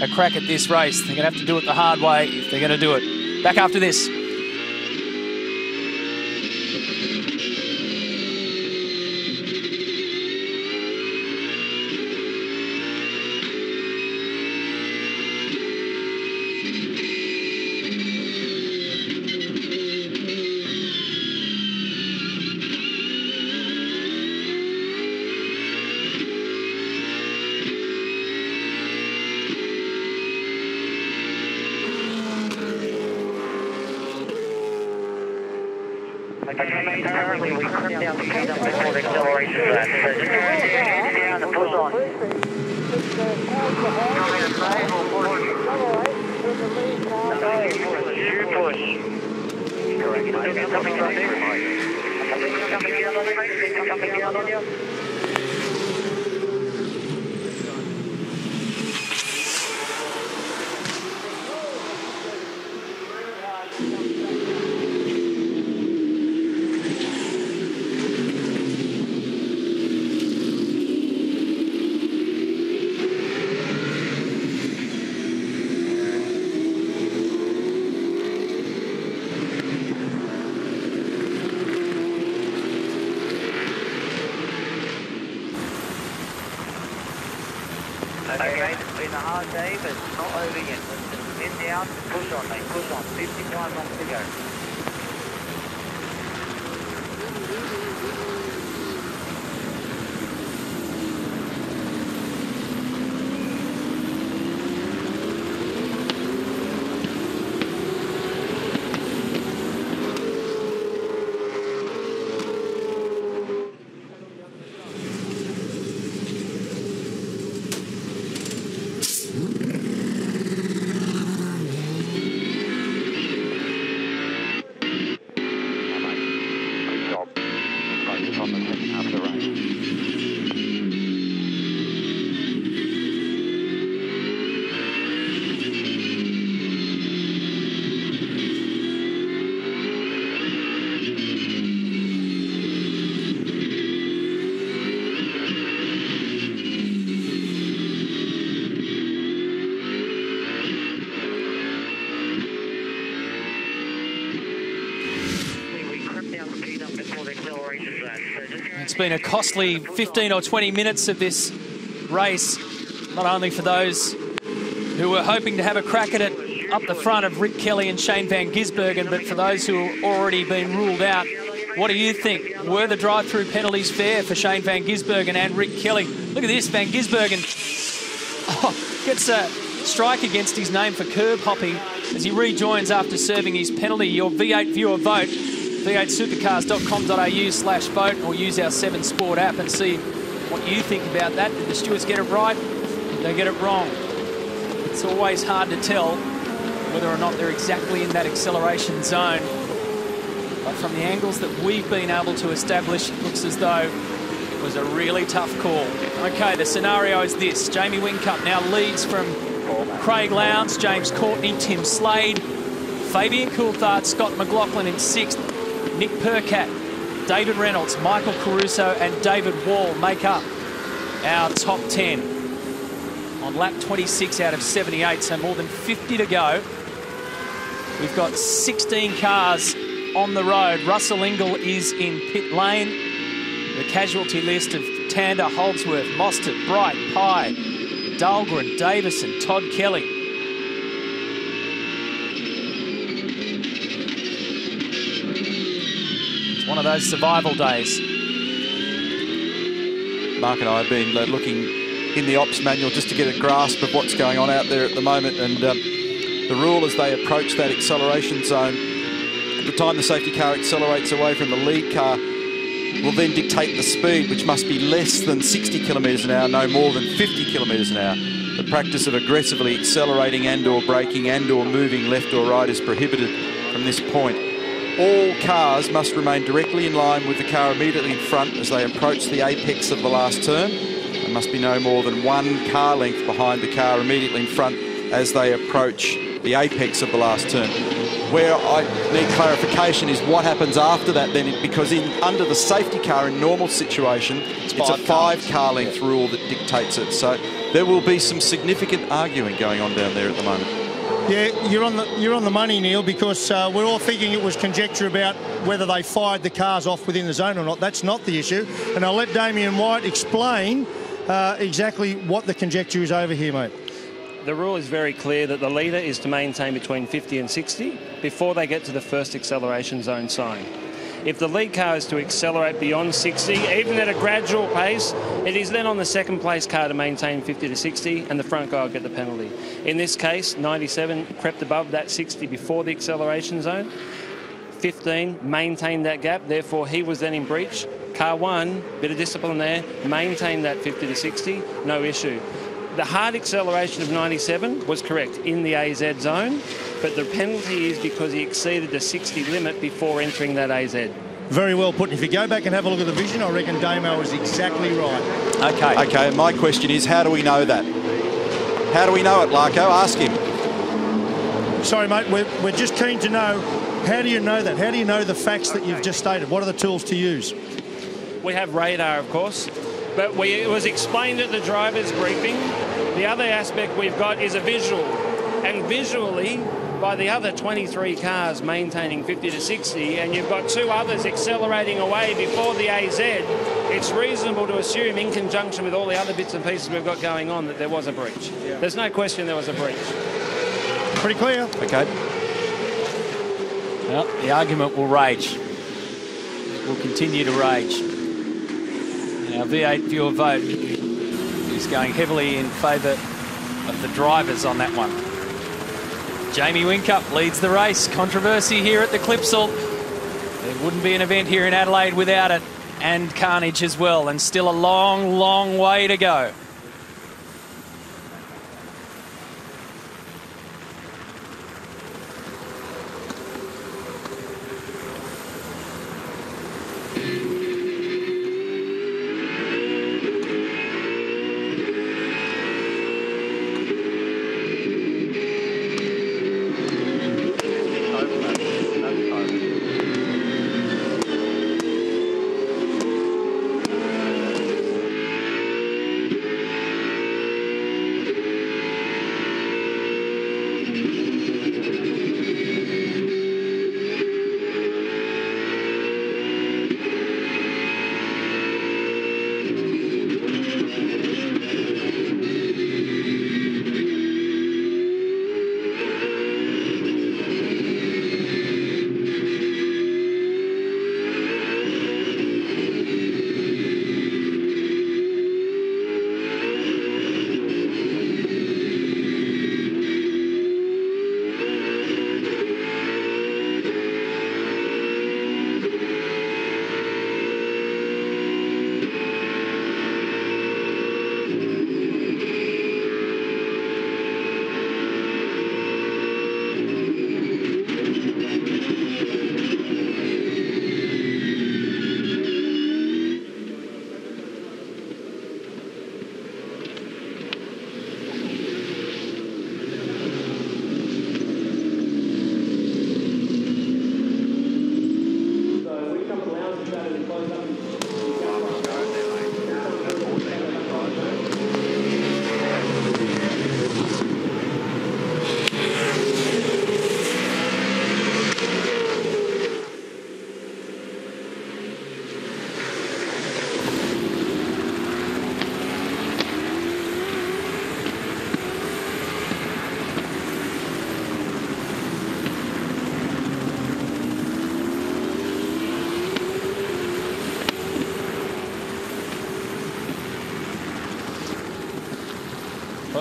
a crack at this race. They're going to have to do it the hard way if they're going to do it. Back after this. Been a costly 15 or 20 minutes of this race, not only for those who were hoping to have a crack at it up the front of Rick Kelly and Shane Van Gisbergen, but for those who have already been ruled out. What do you think? Were the drive-through penalties fair for Shane Van Gisbergen and Rick Kelly? Look at this, Van Gisbergen oh, gets a strike against his name for curb hopping as he rejoins after serving his penalty. Your V8 viewer vote v8supercars.com.au slash vote or use our 7 Sport app and see what you think about that. Did the stewards get it right? Did they get it wrong? It's always hard to tell whether or not they're exactly in that acceleration zone. But from the angles that we've been able to establish, it looks as though it was a really tough call. Okay, the scenario is this. Jamie Whincup now leads from Craig Lowndes, James Courtney, Tim Slade, Fabian Coulthard, Scott McLaughlin in sixth, Nick Percat, David Reynolds, Michael Caruso and David Wall make up our top 10 on lap 26 out of 78, so more than 50 to go. We've got 16 cars on the road. Russell Ingall is in pit lane. The casualty list of Tander, Holdsworth, Mostert, Bright, Pye, Dahlgren, Davison, and Todd Kelly. Those survival days. Mark and I have been uh, looking in the ops manual just to get a grasp of what's going on out there at the moment. And um, the rule as they approach that acceleration zone, the time the safety car accelerates away from the lead car, will then dictate the speed, which must be less than 60 kilometres an hour, no more than 50 kilometres an hour. The practice of aggressively accelerating and or braking and or moving left or right is prohibited from this point. All cars must remain directly in line with the car immediately in front as they approach the apex of the last turn. There must be no more than one car length behind the car immediately in front as they approach the apex of the last turn. Where I need clarification is what happens after that then, because in under the safety car in normal situation, it's, a five five car length rule that dictates it. So there will be some significant arguing going on down there at the moment. Yeah, you're on the you're on the money, Neil, because uh, we're all thinking it was conjecture about whether they fired the cars off within the zone or not. That's not the issue, and I'll let Damien White explain uh, exactly what the conjecture is over here, mate. The rule is very clear that the leader is to maintain between 50 and 60 before they get to the first acceleration zone sign. If the lead car is to accelerate beyond 60, even at a gradual pace, it is then on the second place car to maintain 50 to 60 and the front guy will get the penalty. In this case, 97 crept above that 60 before the acceleration zone. 15 maintained that gap, therefore he was then in breach. Car 1, bit of discipline there, maintained that 50 to 60, no issue. The hard acceleration of 97 was correct in the AZ zone, but the penalty is because he exceeded the 60 limit before entering that AZ. Very well put. If you go back and have a look at the vision, I reckon Damo is exactly right. Okay. Okay, my question is how do we know that? How do we know it, Larko? Ask him. Sorry, mate, we're, we're just keen to know how do you know that? How do you know the facts that you've just stated? What are the tools to use? We have radar, of course, but we, it was explained at the driver's briefing. The other aspect we've got is a visual, and visually, by the other 23 cars maintaining 50 to 60, and you've got two others accelerating away before the AZ, it's reasonable to assume, in conjunction with all the other bits and pieces we've got going on, that there was a breach. There's no question there was a breach. Pretty clear. Okay. Well, the argument will rage. It will continue to rage. And our V8 viewer vote is going heavily in favour of the drivers on that one. Jamie Whincup leads the race. Controversy here at the Clipsal. There wouldn't be an event here in Adelaide without it. And carnage as well. And still a long, long way to go.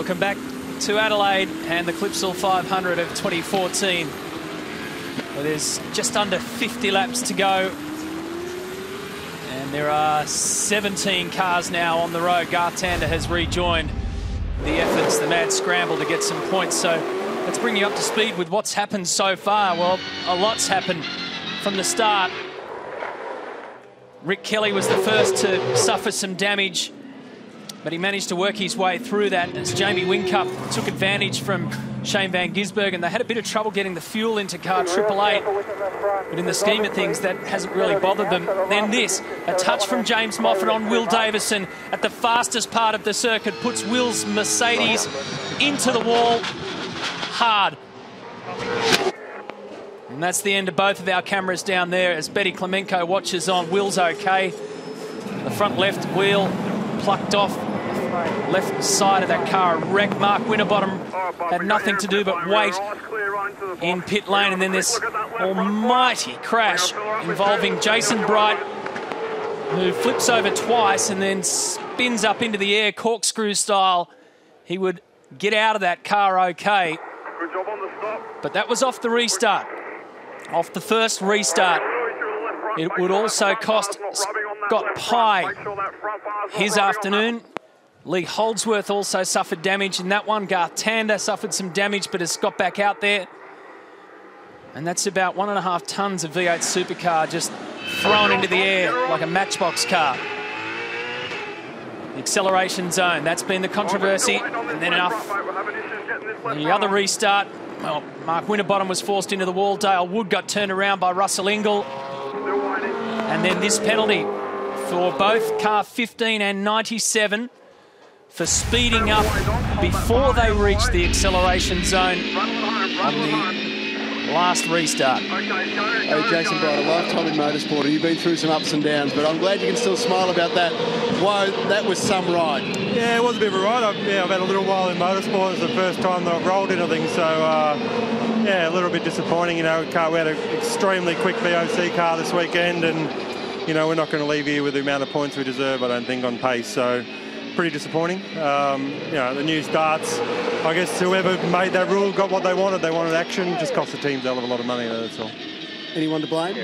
Welcome back to Adelaide and the Clipsal 500 of 2014. Well, there's just under 50 laps to go. And there are 17 cars now on the road. Garth Tander has rejoined the efforts, the mad scramble to get some points. So let's bring you up to speed with what's happened so far. Well, a lot's happened from the start. Rick Kelly was the first to suffer some damage But he managed to work his way through that as Jamie Whincup took advantage from Shane Van Gisbergen. And they had a bit of trouble getting the fuel into car Triple Eight, but in the scheme of things, that hasn't really bothered them. Then this, a touch from James Moffat on Will Davison at the fastest part of the circuit, puts Will's Mercedes into the wall hard. And that's the end of both of our cameras down there as Betty Klimenko watches on. Will's okay. The front left wheel plucked off left side of that car. Wreck. Mark Winterbottom had nothing to do but wait in pit lane. And then this almighty crash involving Jason Bright, who flips over twice and then spins up into the air corkscrew style. He would get out of that car okay. But that was off the restart. Off the first restart. It would also cost Scott Pye his afternoon. Lee Holdsworth also suffered damage in that one. Garth Tander suffered some damage but has got back out there. And that's about one and a half tonnes of V8 supercar just thrown into the air like a matchbox car. The acceleration zone, that's been the controversy. And then enough. The other restart, well, Mark Winterbottom was forced into the wall. Dale Wood got turned around by Russell Ingall. And then this penalty for both car 15 and 97 for speeding up before they reached the acceleration zone on the last restart. Hey, Jason Bright, a lifetime in motorsport. You've been through some ups and downs, but I'm glad you can still smile about that. Whoa, that was some ride. Yeah, it was a bit of a ride. I've, yeah, I've had a little while in motorsport. It's the first time that I've rolled anything, so uh, yeah, a little bit disappointing. You know, car, we had an extremely quick BOC car this weekend, and you know, we're not going to leave here with the amount of points we deserve, I don't think, on pace. So pretty disappointing. Um, you know, the new starts, I guess whoever made that rule got what they wanted. They wanted action, just cost the teams a hell of a lot of money, that's all. Anyone to blame?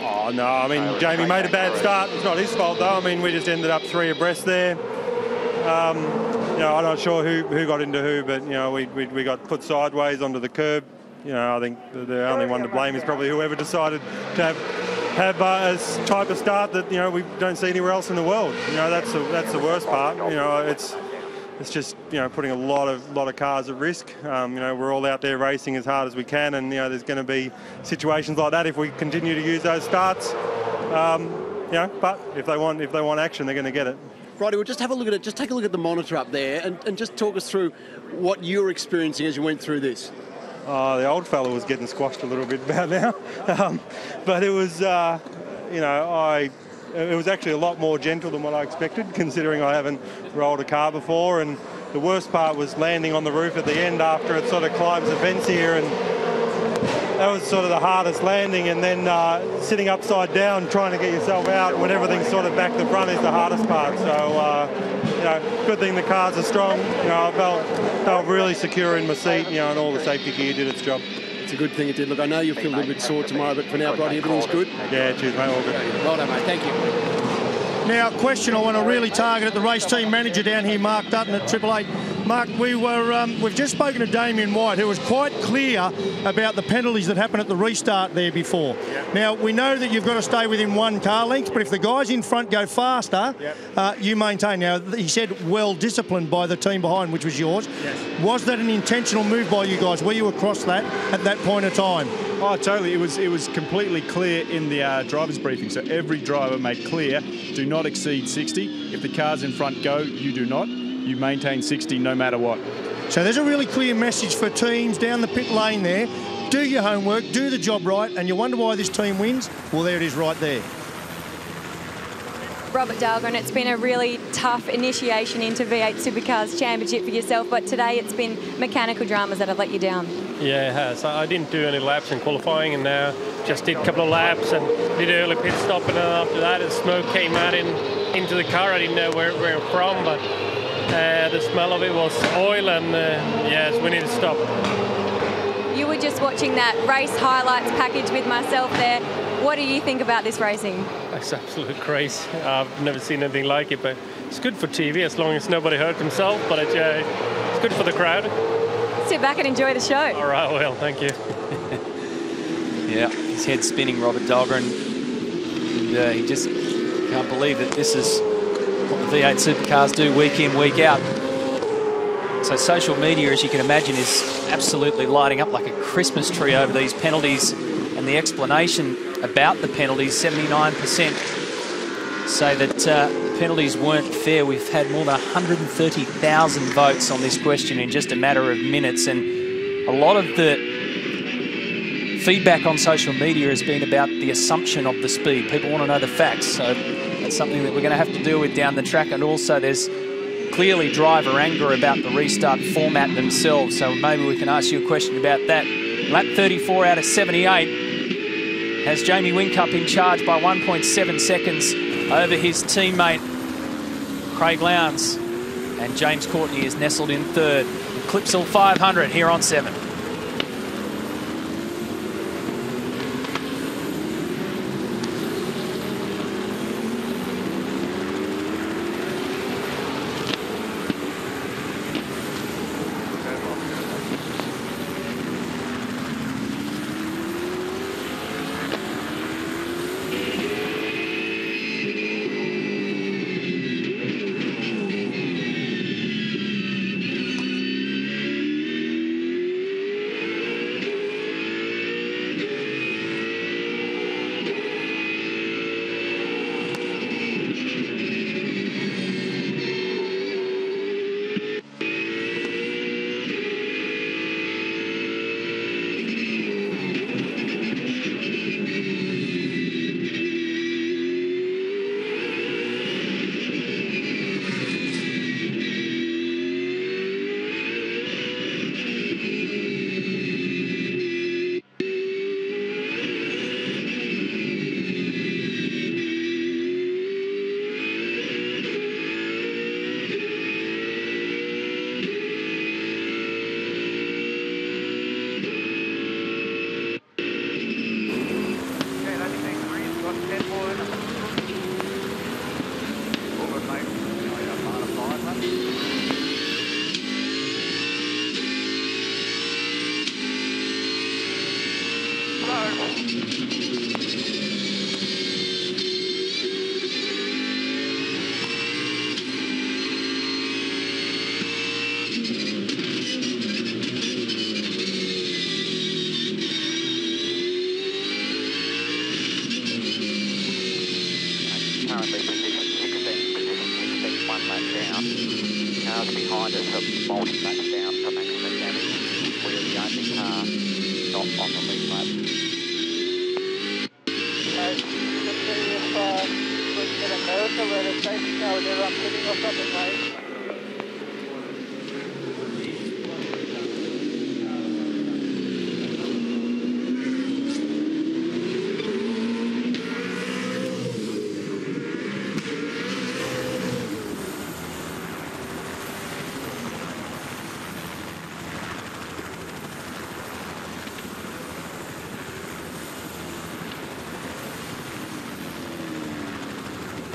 Oh, no, I mean, Jamie made a bad start. It's not his fault, though. I mean, we just ended up three abreast there. Um, you know, I'm not sure who, who got into who, but, you know, we, we, we got put sideways onto the curb. You know, I think the, the only one to blame is probably whoever decided to have have uh, a type of start that you know we don't see anywhere else in the world. You know that's the that's the worst part. You know it's it's just you know putting a lot of lot of cars at risk. Um, you know we're all out there racing as hard as we can, and you know there's going to be situations like that if we continue to use those starts. Um, you know, but if they want if they want action, they're going to get it. Righty, well, just have a look at it. Just take a look at the monitor up there, and, and just talk us through what you were experiencing as you went through this. Oh, the old fella was getting squashed a little bit about now, um, but it was, uh, you know, I. It was actually a lot more gentle than what I expected, considering I haven't rolled a car before. And the worst part was landing on the roof at the end after it sort of climbs the fence here, and that was sort of the hardest landing. And then uh, sitting upside down, trying to get yourself out when everything's sort of back to front is the hardest part. So. You know, good thing the cars are strong. You know, I felt, felt really secure in my seat, you know, and all the safety gear did its job. It's a good thing it did. Look, I know you'll feel a little bit sore tomorrow, but for now, Brodie, everything's good. Yeah, cheers, mate. All good. Well done, mate. Thank you. Now, a question I want to really target at the race team manager down here, Mark Dutton at Triple Eight. Mark, we were um, we've just spoken to Damien White, who was quite clear about the penalties that happened at the restart there before. Yep. Now we know that you've got to stay within one car length, but if the guys in front go faster, yep. uh, you maintain. Now he said well disciplined by the team behind, which was yours. Yes. Was that an intentional move by you guys? Were you across that at that point of time? Oh, totally. It was it was completely clear in the uh, driver's briefing. So every driver made clear: do not exceed 60. If the cars in front go, you do not. You maintain 60 no matter what. So there's a really clear message for teams down the pit lane there. Do your homework, do the job right, and you wonder why this team wins? Well, there it is right there. Robert Dahlgren, it's been a really tough initiation into V8 Supercars Championship for yourself, but today it's been mechanical dramas that have let you down. Yeah, it has. I didn't do any laps in qualifying and now just did a couple of laps and did an early pit stop and then after that the smoke came out in, into the car. I didn't know where, where from, but uh, the smell of it was oil and uh, yes, we need to stop. You were just watching that race highlights package with myself there. What do you think about this racing? It's absolute craze. I've never seen anything like it, but it's good for TV as long as nobody hurt himself, but it, uh, it's good for the crowd. Sit back and enjoy the show. All right, well, thank you. yeah, his head spinning, Robert Dahlgren. And, uh, he just can't believe that this is what the V8 supercars do week in, week out. So social media, as you can imagine, is absolutely lighting up like a Christmas tree over these penalties and the explanation about the penalties, 79% say that uh, penalties weren't fair. We've had more than 130,000 votes on this question in just a matter of minutes and a lot of the feedback on social media has been about the assumption of the speed. People want to know the facts, so that's something that we're going to have to deal with down the track. And also, there's clearly driver anger about the restart format themselves, so maybe we can ask you a question about that. Lap 34 out of 78 has Jamie Whincup in charge by 1.7 seconds over his teammate Craig Lowndes. And James Courtney is nestled in third. Clipsal 500 here on 7.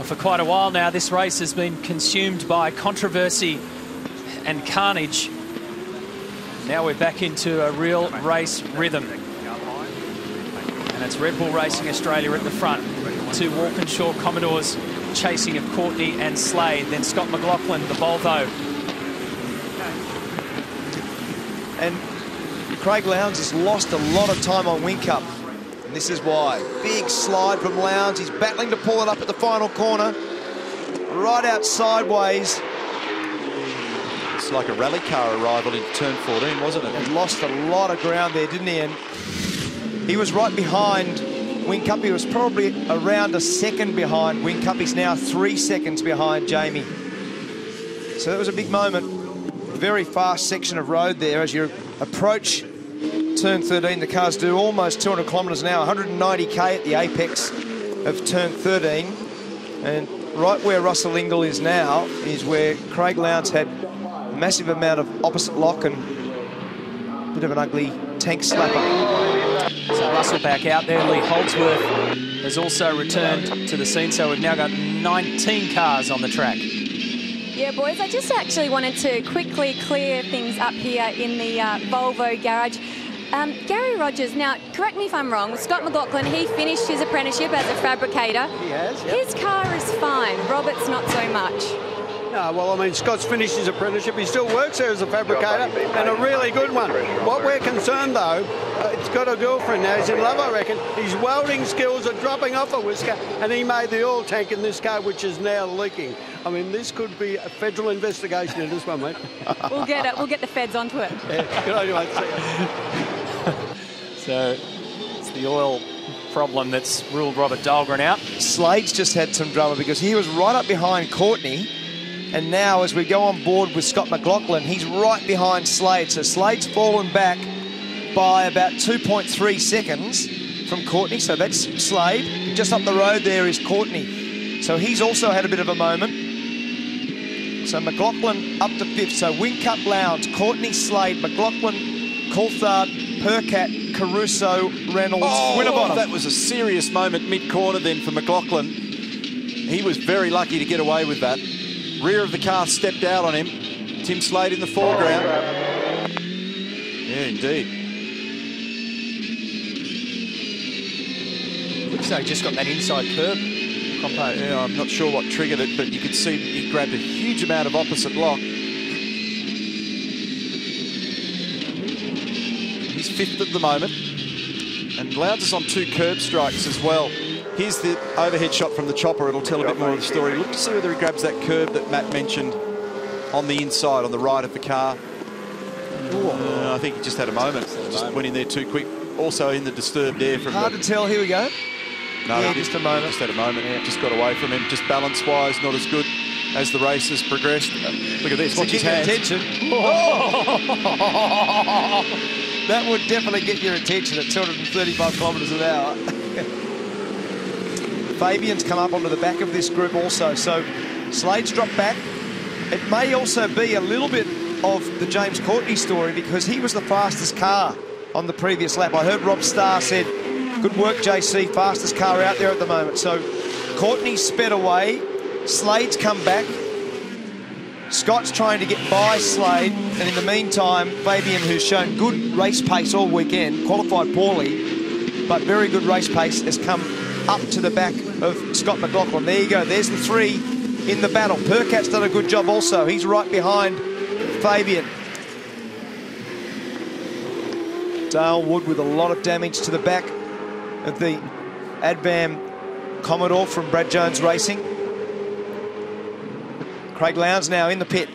For quite a while now, this race has been consumed by controversy and carnage. Now we're back into a real race rhythm. And it's Red Bull Racing Australia at the front. Two Walkinshaw Commodores chasing of Courtney and Slade. Then Scott McLaughlin, the Volvo. And Craig Lowndes has lost a lot of time on Whincup. This is why. Big slide from Lowndes. He's battling to pull it up at the final corner. Right out sideways. It's like a rally car arrival into turn 14, wasn't it? And lost a lot of ground there, didn't he? And he was right behind Whincup. He was probably around a second behind Whincup. He's now three seconds behind Jamie. So that was a big moment. Very fast section of road there as you approach turn 13. The cars do almost 200 kilometres an hour, 190k at the apex of turn 13. And right where Russell Ingall is now is where Craig Lowndes had a massive amount of opposite lock and a bit of an ugly tank slapper. So Russell back out there. Lee Holdsworth has also returned to the scene. So we've now got 19 cars on the track. Yeah, boys, I just actually wanted to quickly clear things up here in the uh, Volvo garage. Um, Garry Rogers, now correct me if I'm wrong, Scott McLaughlin, he finished his apprenticeship as a fabricator. He has, yep. His car is fine, Robert's not so much. No, well, I mean, Scott's finished his apprenticeship. He still works there as a fabricator, and a really good one. What we're concerned, though, uh, he's got a girlfriend now. He's in love, I reckon. His welding skills are dropping off a whisker, and he made the oil tank in this car, which is now leaking. I mean, this could be a federal investigation in this one, mate. We'll get it. We'll get the feds onto it. Yeah, good on you, mate. So it's the oil problem that's ruled Robert Dahlgren out. Slade's just had some drama because he was right up behind Courtney. And now, as we go on board with Scott McLaughlin, he's right behind Slade. So Slade's fallen back by about 2.3 seconds from Courtney. So that's Slade. Just up the road there is Courtney. So he's also had a bit of a moment. So McLaughlin up to fifth. So Whincup Lowndes, Courtney Slade, McLaughlin, Coulthard, Percat, Caruso, Reynolds, Oh, Winterbottom. that was a serious moment mid-corner then for McLaughlin. He was very lucky to get away with that. Rear of the car stepped out on him. Tim Slade in the foreground. Yeah, indeed. Looks like he just got that inside curb compo. Yeah, I'm not sure what triggered it, but you could see he grabbed a huge amount of opposite lock. He's fifth at the moment. And Lowndes is on two curb strikes as well. Here's the overhead shot from the chopper. It'll tell a bit more of the story. Look to see whether he grabs that curb that Matt mentioned on the inside, on the right of the car. Uh, I think he just had a moment. Just went in there too quick. Also in the disturbed air from Hard the, to tell. Here we go. no, Yeah, just a moment. Just had a moment. Just got away from him. Just balance-wise, not as good as the race has progressed. Look at this. Watch his hands. attention. that would definitely get your attention at 235 kilometres an hour. Fabian's come up onto the back of this group also. So Slade's dropped back. It may also be a little bit of the James Courtney story because he was the fastest car on the previous lap. I heard Rob Starr said, good work, JC, fastest car out there at the moment. So Courtney sped away. Slade's come back. Scott's trying to get by Slade, and in the meantime, Fabian, who's shown good race pace all weekend, qualified poorly, but very good race pace, has come up to the back of Scott McLaughlin. There you go. There's the three in the battle. Percat's done a good job also. He's right behind Fabian. Dale Wood with a lot of damage to the back of the Advam Commodore from Brad Jones Racing. Craig Lowndes now in the pit.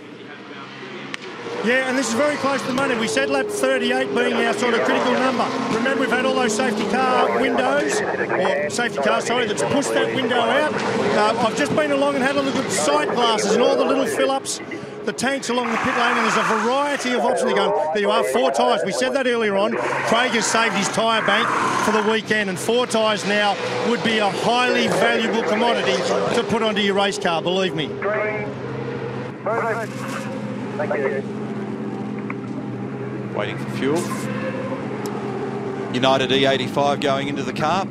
Yeah, and this is very close to the money. We said lap 38 being our sort of critical number. Remember, we've had all those safety car windows, or safety car, sorry, that's pushed that window out. Uh, I've just been along and had a look at the sight glasses and all the little fill-ups, the tanks along the pit lane, and there's a variety of options. Going, there you are, four tyres. We said that earlier on. Craig has saved his tyre bank for the weekend, and four tyres now would be a highly valuable commodity to put onto your race car, believe me. Thank you. Waiting for fuel. United E85 going into the car.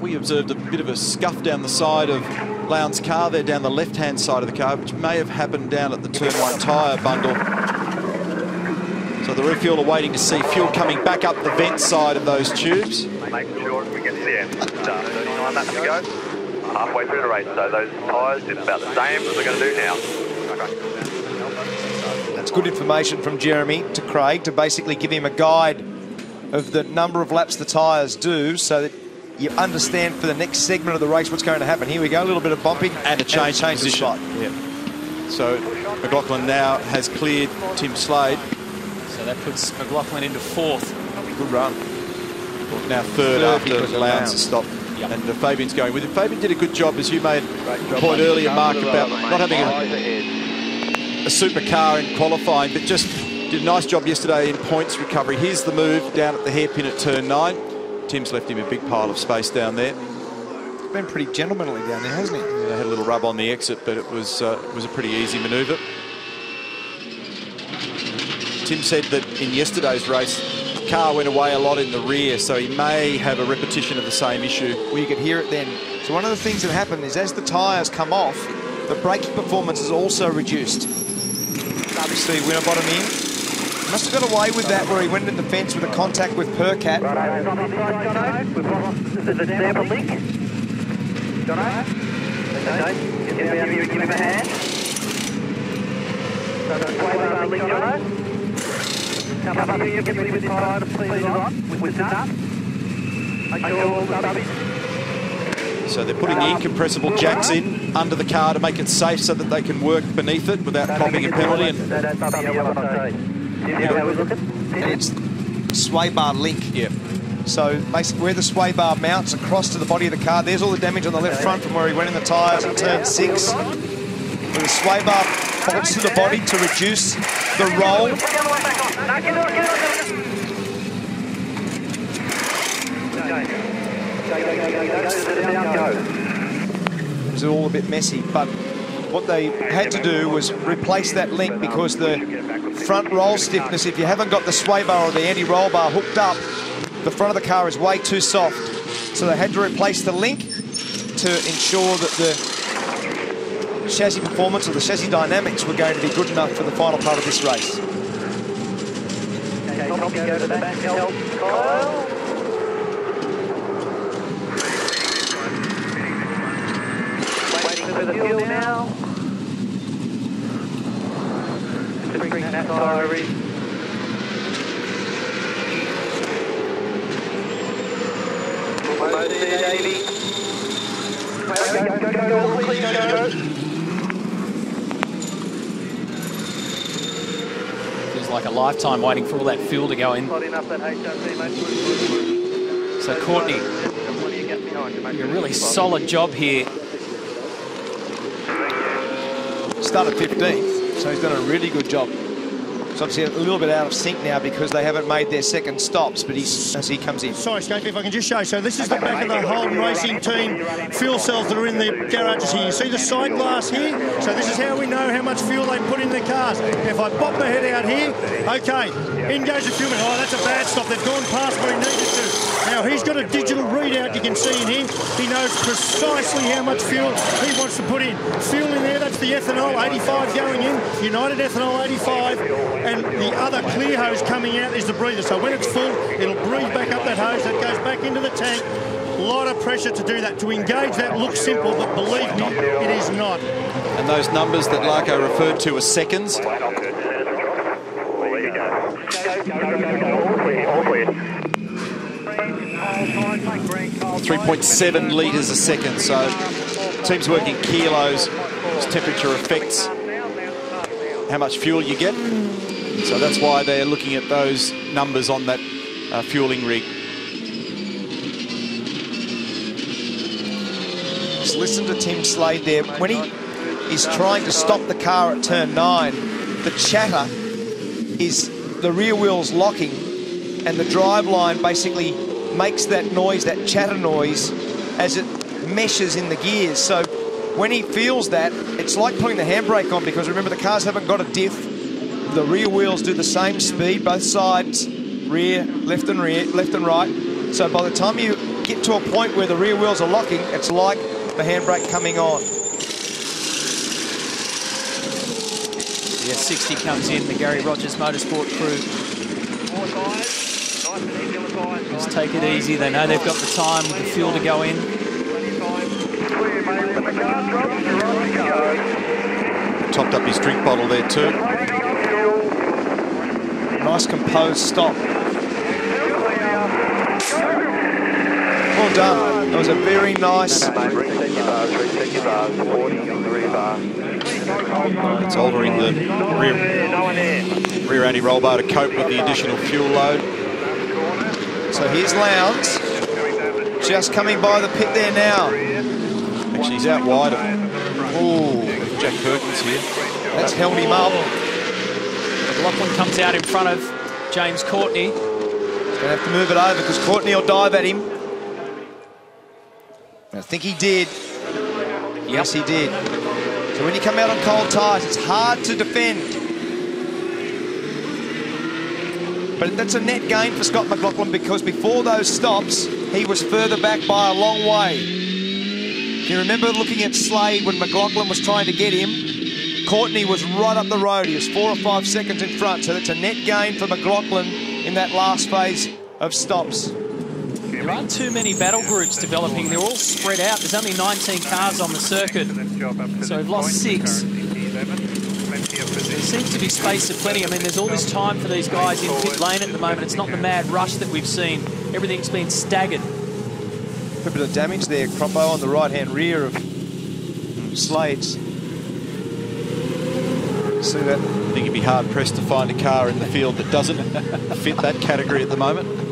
We observed a bit of a scuff down the side of Lowndes' car there, down the left-hand side of the car, which may have happened down at the turn one tyre bundle. So the refuel are waiting to see fuel coming back up the vent side of those tubes. Make sure we get to the end. Done. 39 laps to go. Halfway through the race, so those tyres did about the same as they're going to do now. That's good information from Jeremy to Craig to basically give him a guide of the number of laps the tyres do so that you understand for the next segment of the race what's going to happen. Here we go, a little bit of bumping and a change, change of position. spot. Yeah. So McLaughlin now has cleared Tim Slade. So that puts McLaughlin into fourth. Good run. Now third, Third after because of Lowndes Lowndes. has stopped. And uh, Fabian's going with it. Fabian did a good job, as you made a job, point earlier, Mark, about not having a, ahead. A supercar in qualifying, but just did a nice job yesterday in points recovery. Here's the move down at the hairpin at turn nine. Tim's left him a big pile of space down there. Been pretty gentlemanly down there, hasn't he? Yeah, had a little rub on the exit, but it was uh, it was a pretty easy manoeuvre. Tim said that in yesterday's race, the car went away a lot in the rear, so he may have a repetition of the same issue. Well, you could hear it then. So one of the things that happened is as the tyres come off, the braking performance is also reduced. Obviously, Winterbottom in. Must have got away with that where he went into the fence with a contact with Percat. Come up here, give me with this tire to please it on. With the nut. Make sure all the. So they're putting the incompressible jacks in under the car to make it safe so that they can work beneath it without copping a penalty. And It's sway bar link. Yeah. So basically where the sway bar mounts across to the body of the car, there's all the damage on the left front from where he went in the tyres in turn six. Where the sway bar bolts to the body to reduce the roll. It was all a bit messy, but what they had to do was replace that link because the front roll stiffness, if you haven't got the sway bar or the anti-roll bar hooked up, the front of the car is way too soft. So they had to replace the link to ensure that the chassis performance or the chassis dynamics were going to be good enough for the final part of this race. Okay, Tommy, go to the back, help Kyle. Waiting for the fuel now. Just bring that tire in. Almost there, Davey. Go, go, go, go, go, please, go, go. Feels like a lifetime waiting for all that fuel to go in. Slotting up that HRT, mate. So Courtney, a really solid job here. Started 15th, so he's done a really good job. It's obviously a little bit out of sync now because they haven't made their second stops, but he's as he comes in. Sorry, Skaife, if I can just show. So this is the back of the Holden Racing Team fuel cells that are in the garages here. You see the side glass here? So this is how we know how much fuel they put in their cars. If I pop my head out here, okay, in goes fuel. Oh, that's a bad stop. They've gone past where he needed to. Now he's got a digital readout you can see in here. He knows precisely how much fuel he wants to put in. Fuel in there, that's the ethanol, 85 going in, United Ethanol 85, and the other clear hose coming out is the breather. So when it's full, it'll breathe back up that hose that goes back into the tank. A lot of pressure to do that. To engage that looks simple, but believe me, it is not. And those numbers that Larko referred to as seconds, 3.7 litres a second. So teams working kilos temperature affects how much fuel you get. So that's why they're looking at those numbers on that uh, fueling rig. Just listen to Tim Slade there. When he is trying to stop the car at turn nine, the chatter is the rear wheels locking and the drive line basically makes that noise, that chatter noise, as it meshes in the gears. So when he feels that, it's like putting the handbrake on because remember the cars haven't got a diff. The rear wheels do the same speed, both sides, rear, left and rear, left and right. So by the time you get to a point where the rear wheels are locking, it's like the handbrake coming on. Yeah, 60 comes in, the Garry Rogers Motorsport crew. Just take it easy. They know they've got the time, the fuel to go in. Topped up his drink bottle there too. Nice composed stop. Well done. That was a very nice. It's altering the rear, rear anti-roll bar to cope with the additional fuel load. So here's Lowndes, just coming by the pit there now. Actually, he's out wide of Ooh, Jack Perkins here. That's held him up. McLaughlin comes out in front of James Courtney. He's going to have to move it over because Courtney will dive at him. I think he did. Yes, he did. So when you come out on cold tyres, it's hard to defend. But that's a net gain for Scott McLaughlin because before those stops, he was further back by a long way. You remember looking at Slade when McLaughlin was trying to get him, Courtney was right up the road. He was four or five seconds in front, so that's a net gain for McLaughlin in that last phase of stops. There aren't too many battle groups developing. They're all spread out. There's only 19 cars on the circuit, so we've lost six. There seems to be space of plenty. I mean, there's all this time for these guys in pit lane at the moment. It's not the mad rush that we've seen. Everything's been staggered. A bit of damage there. Crompo on the right-hand rear of Slades. See that? I think you'd be hard pressed to find a car in the field that doesn't fit that category at the moment.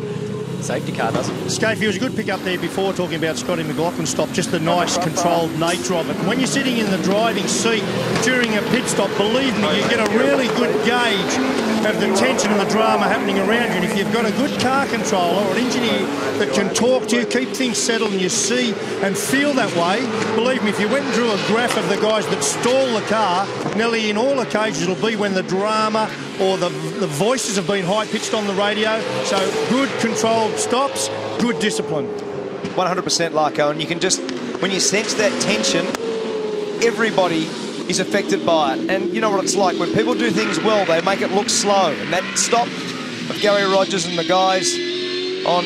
Safety car doesn't. Skaife, it was a good pick up there before talking about Scotty McLaughlin's stop, just the nice controlled nature of it. When you're sitting in the driving seat during a pit stop, believe me, you get a really good gauge of the tension and the drama happening around you. And if you've got a good car controller or an engineer that can talk to you, keep things settled and you see and feel that way, believe me, if you went and drew a graph of the guys that stall the car, nearly in all occasions it'll be when the drama or the, the voices have been high-pitched on the radio. So good controlled stops, good discipline. 100% Larko, and you can just, when you sense that tension, everybody is affected by it. And you know what it's like, when people do things well, they make it look slow. And that stop of Garry Rogers and the guys on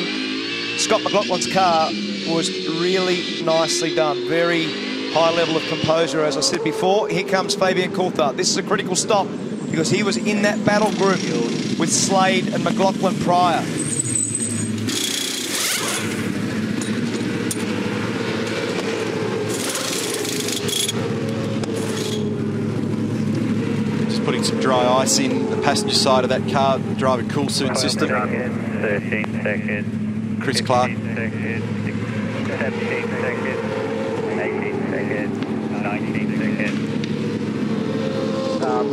Scott McLaughlin's car was really nicely done. Very high level of composure, as I said before. Here comes Fabian Coulthard. This is a critical stop because he was in that battle group with Slade and McLaughlin prior. Just putting some dry ice in the passenger side of that car, the driver cool suit system. 13 seconds. Chris Clark. 17 seconds. 18 seconds. 19 seconds. Um,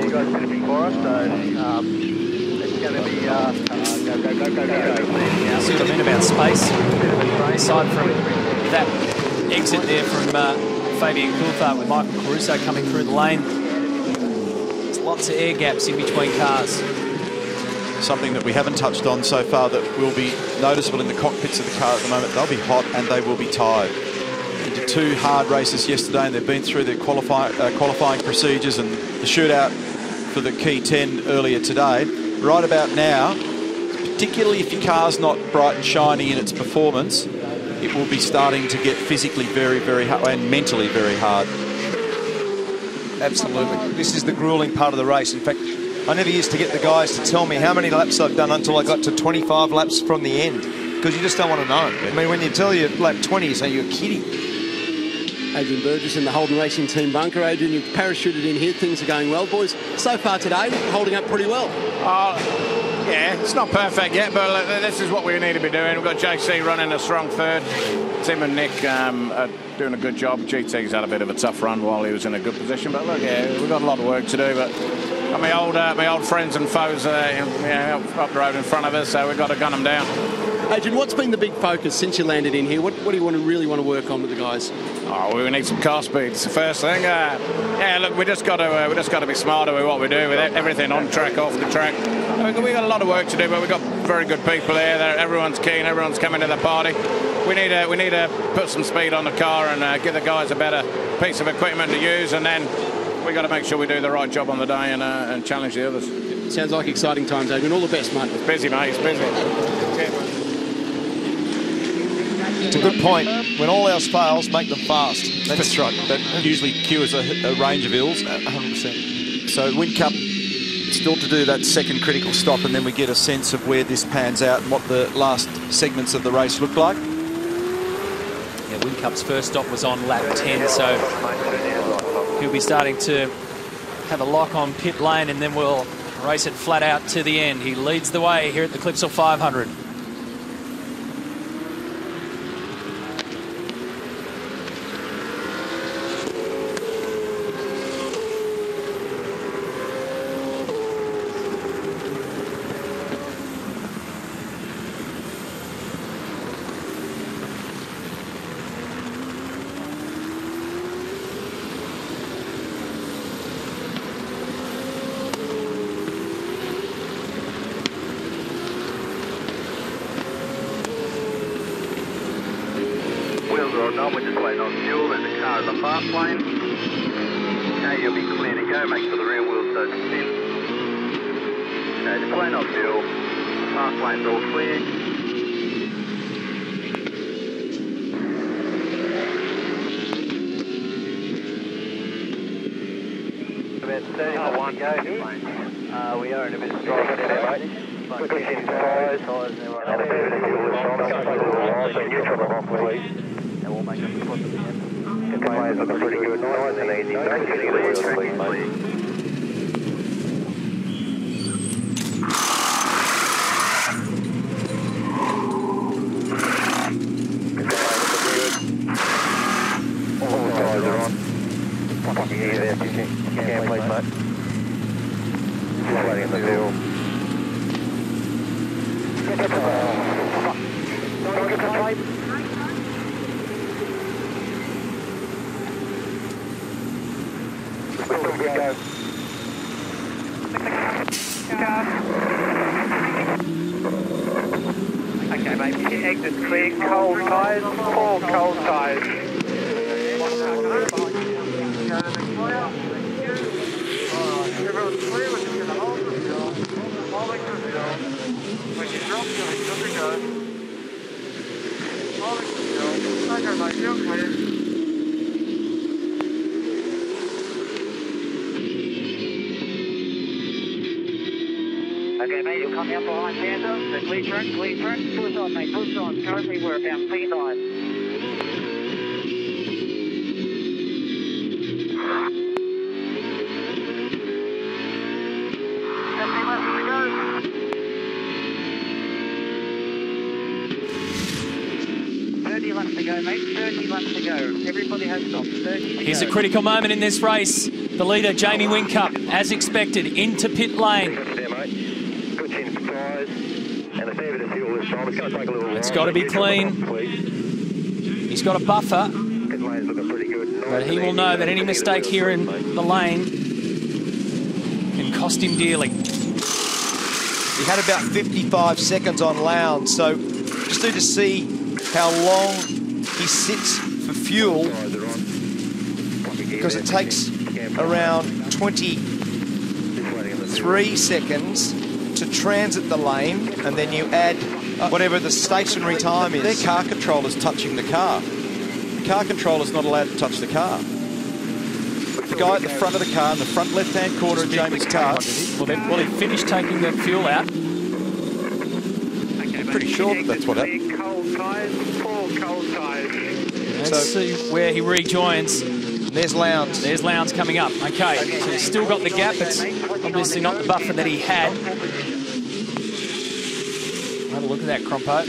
you guys going to be for us, so um, it's going to be uh, go, go, go, go, go. See what I mean about space? Aside from that exit there from uh, Fabian Coulthard with Michael Caruso coming through the lane. There's lots of air gaps in between cars. Something that we haven't touched on so far that will be noticeable in the cockpits of the car at the moment. They'll be hot and they will be tired. Two hard races yesterday and they've been through their qualify, uh, qualifying procedures and the shootout for the key 10 earlier today. Right about now, particularly if your car's not bright and shiny in its performance, it will be starting to get physically very, very hard and mentally very hard. Absolutely. This is the grueling part of the race. In fact, I never used to get the guys to tell me how many laps I've done until I got to 25 laps from the end. Because you just don't want to know. I mean, when you tell you lap 20, you say you're kidding. Adrian Burgess in the Holden Racing Team bunker. Adrian, you've parachuted in here. Things are going well, boys. So far today, holding up pretty well. Uh, yeah, it's not perfect yet, but uh, this is what we need to be doing. We've got JC running a strong third. Tim and Nick um, are doing a good job. GT's had a bit of a tough run while he was in a good position, but look, yeah, we've got a lot of work to do. But my old, uh, my old friends and foes uh, you know, up, up the road in front of us, so we've got to gun them down. Adrian, what's been the big focus since you landed in here? What, what do you want to really want to work on with the guys? Oh, we need some car speed. It's the first thing. Uh, yeah, look, we just got to uh, we just got to be smarter with what we do, with everything on track, off the track. We've got, we got a lot of work to do, but we've got very good people here. They're, everyone's keen. Everyone's coming to the party. We need to we need to put some speed on the car and uh, give the guys a better piece of equipment to use, and then we've got to make sure we do the right job on the day and, uh, and challenge the others. Sounds like exciting times, Adrian. All the best, mate. It's busy, mate. It's busy. It's a good point. When all else fails, make them fast. That's, right. That usually cures a, a range of ills. 100%. So Whincup still to do that second critical stop and then we get a sense of where this pans out and what the last segments of the race look like. Yeah, Whincup's first stop was on lap 10, so he'll be starting to have a lock on pit lane and then we'll race it flat out to the end. He leads the way here at the Clipsal 500. Okay, mate, you'll come out behind Panther. The clear turn, clear turn. Push on, mate, push on. Currently, we're about clean line. Thirty laps to go, mate. Thirty laps to go. Everybody has stopped. Thirty to Here's a critical moment in this race. The leader, Jamie Whincup, as expected, into pit lane. It's got to be clean. He's got a buffer. But he will know that any mistake here in the lane can cost him dearly. He had about 55 seconds on Lowndes, so just need to see how long he sits for fuel because it takes around 23 seconds to transit the lane and then you add whatever the stationary time is. Their car controller's touching the car. The car controller's not allowed to touch the car. The guy at the front of the car, in the front left-hand corner of Jamie's car, Well, they, well, he finished taking the fuel out. I'm pretty sure that that's what happened. Cold tyres, four cold tyres. Let's see where he rejoins. There's Lowndes. There's Lowndes coming up. Okay, so he's still got the gap. It's obviously not the buffer that he had. Have a look at that, Crompo.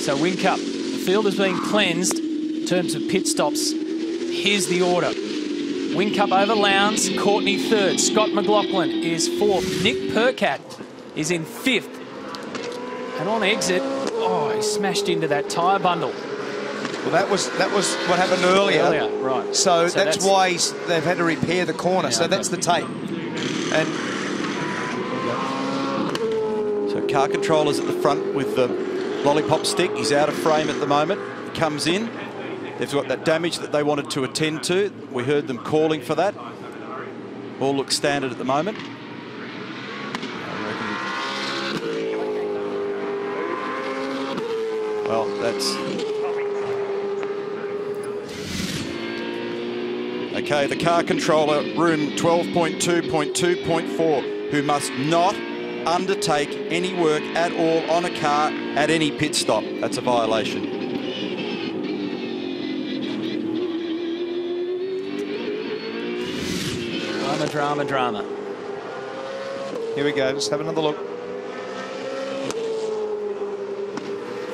So Whincup, the field has been cleansed in terms of pit stops. Here's the order. Whincup over Lowndes, Courtney third, Scott McLaughlin is fourth, Nick Percat is in fifth. And on exit, oh, he smashed into that tyre bundle. Well, that was that was what happened earlier. Earlier, right. So, So that's, that's- why they've had to repair the corner. so that's the tape. And car controller's at the front with the lollipop stick. He's out of frame at the moment. Comes in. They've got that damage that they wanted to attend to. We heard them calling for that. All looks standard at the moment. Well, that's... Okay, the car controller, room 12.2.2.4, who must not undertake any work at all on a car at any pit stop. That's a violation. Drama, drama, drama. here we go. Just have another look.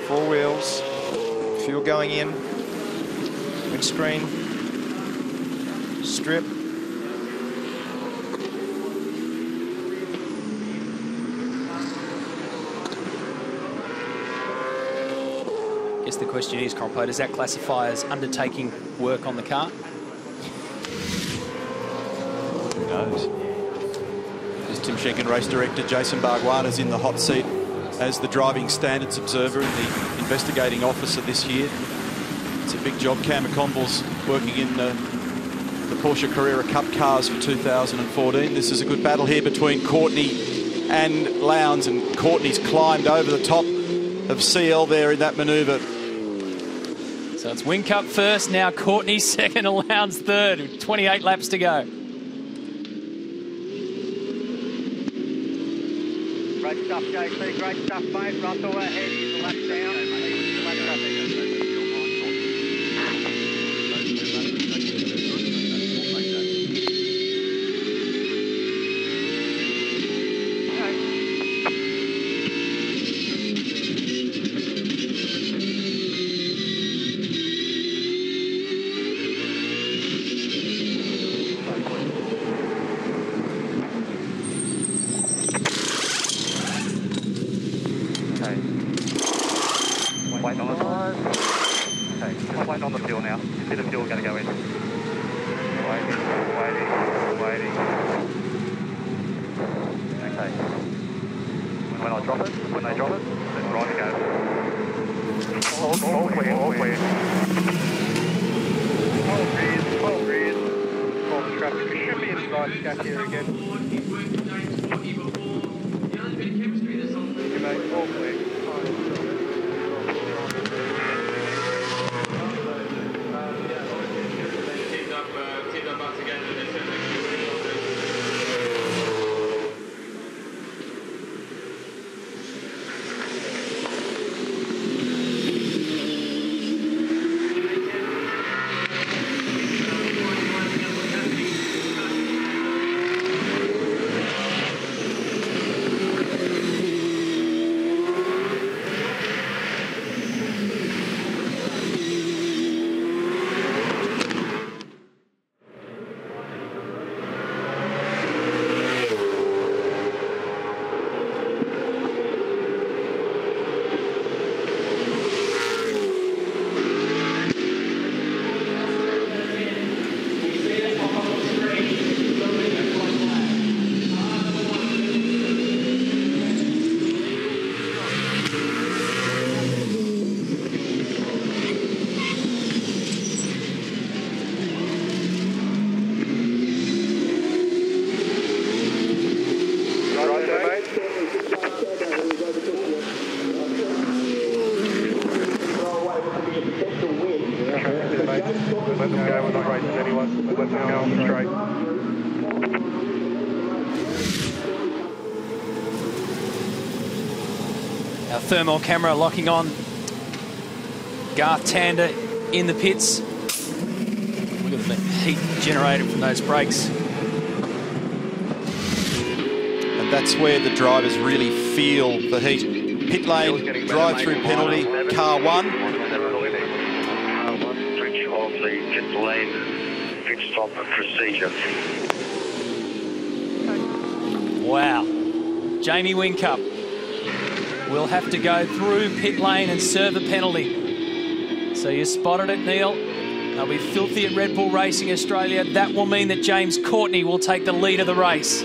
Four wheels. Fuel going in. Windscreen. Strip. Guess the question is, Crompo, does that classify as undertaking work on the car? Who knows? As Tim Schenken race director Jason Bargwanna's in the hot seat as the driving standards observer and the investigating officer this year. It's a big job. Cam McConville's working in uh, the Porsche Carrera Cup cars for 2014. This is a good battle here between Courtney and Lowndes, and Courtney's climbed over the top of CL there in that manoeuvre. So it's Whincup first, now Courtney second, and third. 28 laps to go. Great stuff, JC. Great stuff, mate. Russell ahead. Lap thermal camera locking on. Garth Tander in the pits. Look at the heat generated from those brakes. And that's where the drivers really feel the heat. Pit lane, drive-through penalty, car one. Switch of the pit lane pit stop procedure. Wow. Jamie Whincup will have to go through pit lane and serve a penalty. So you spotted it, Neil. They'll be filthy at Red Bull Racing Australia. That will mean that James Courtney will take the lead of the race.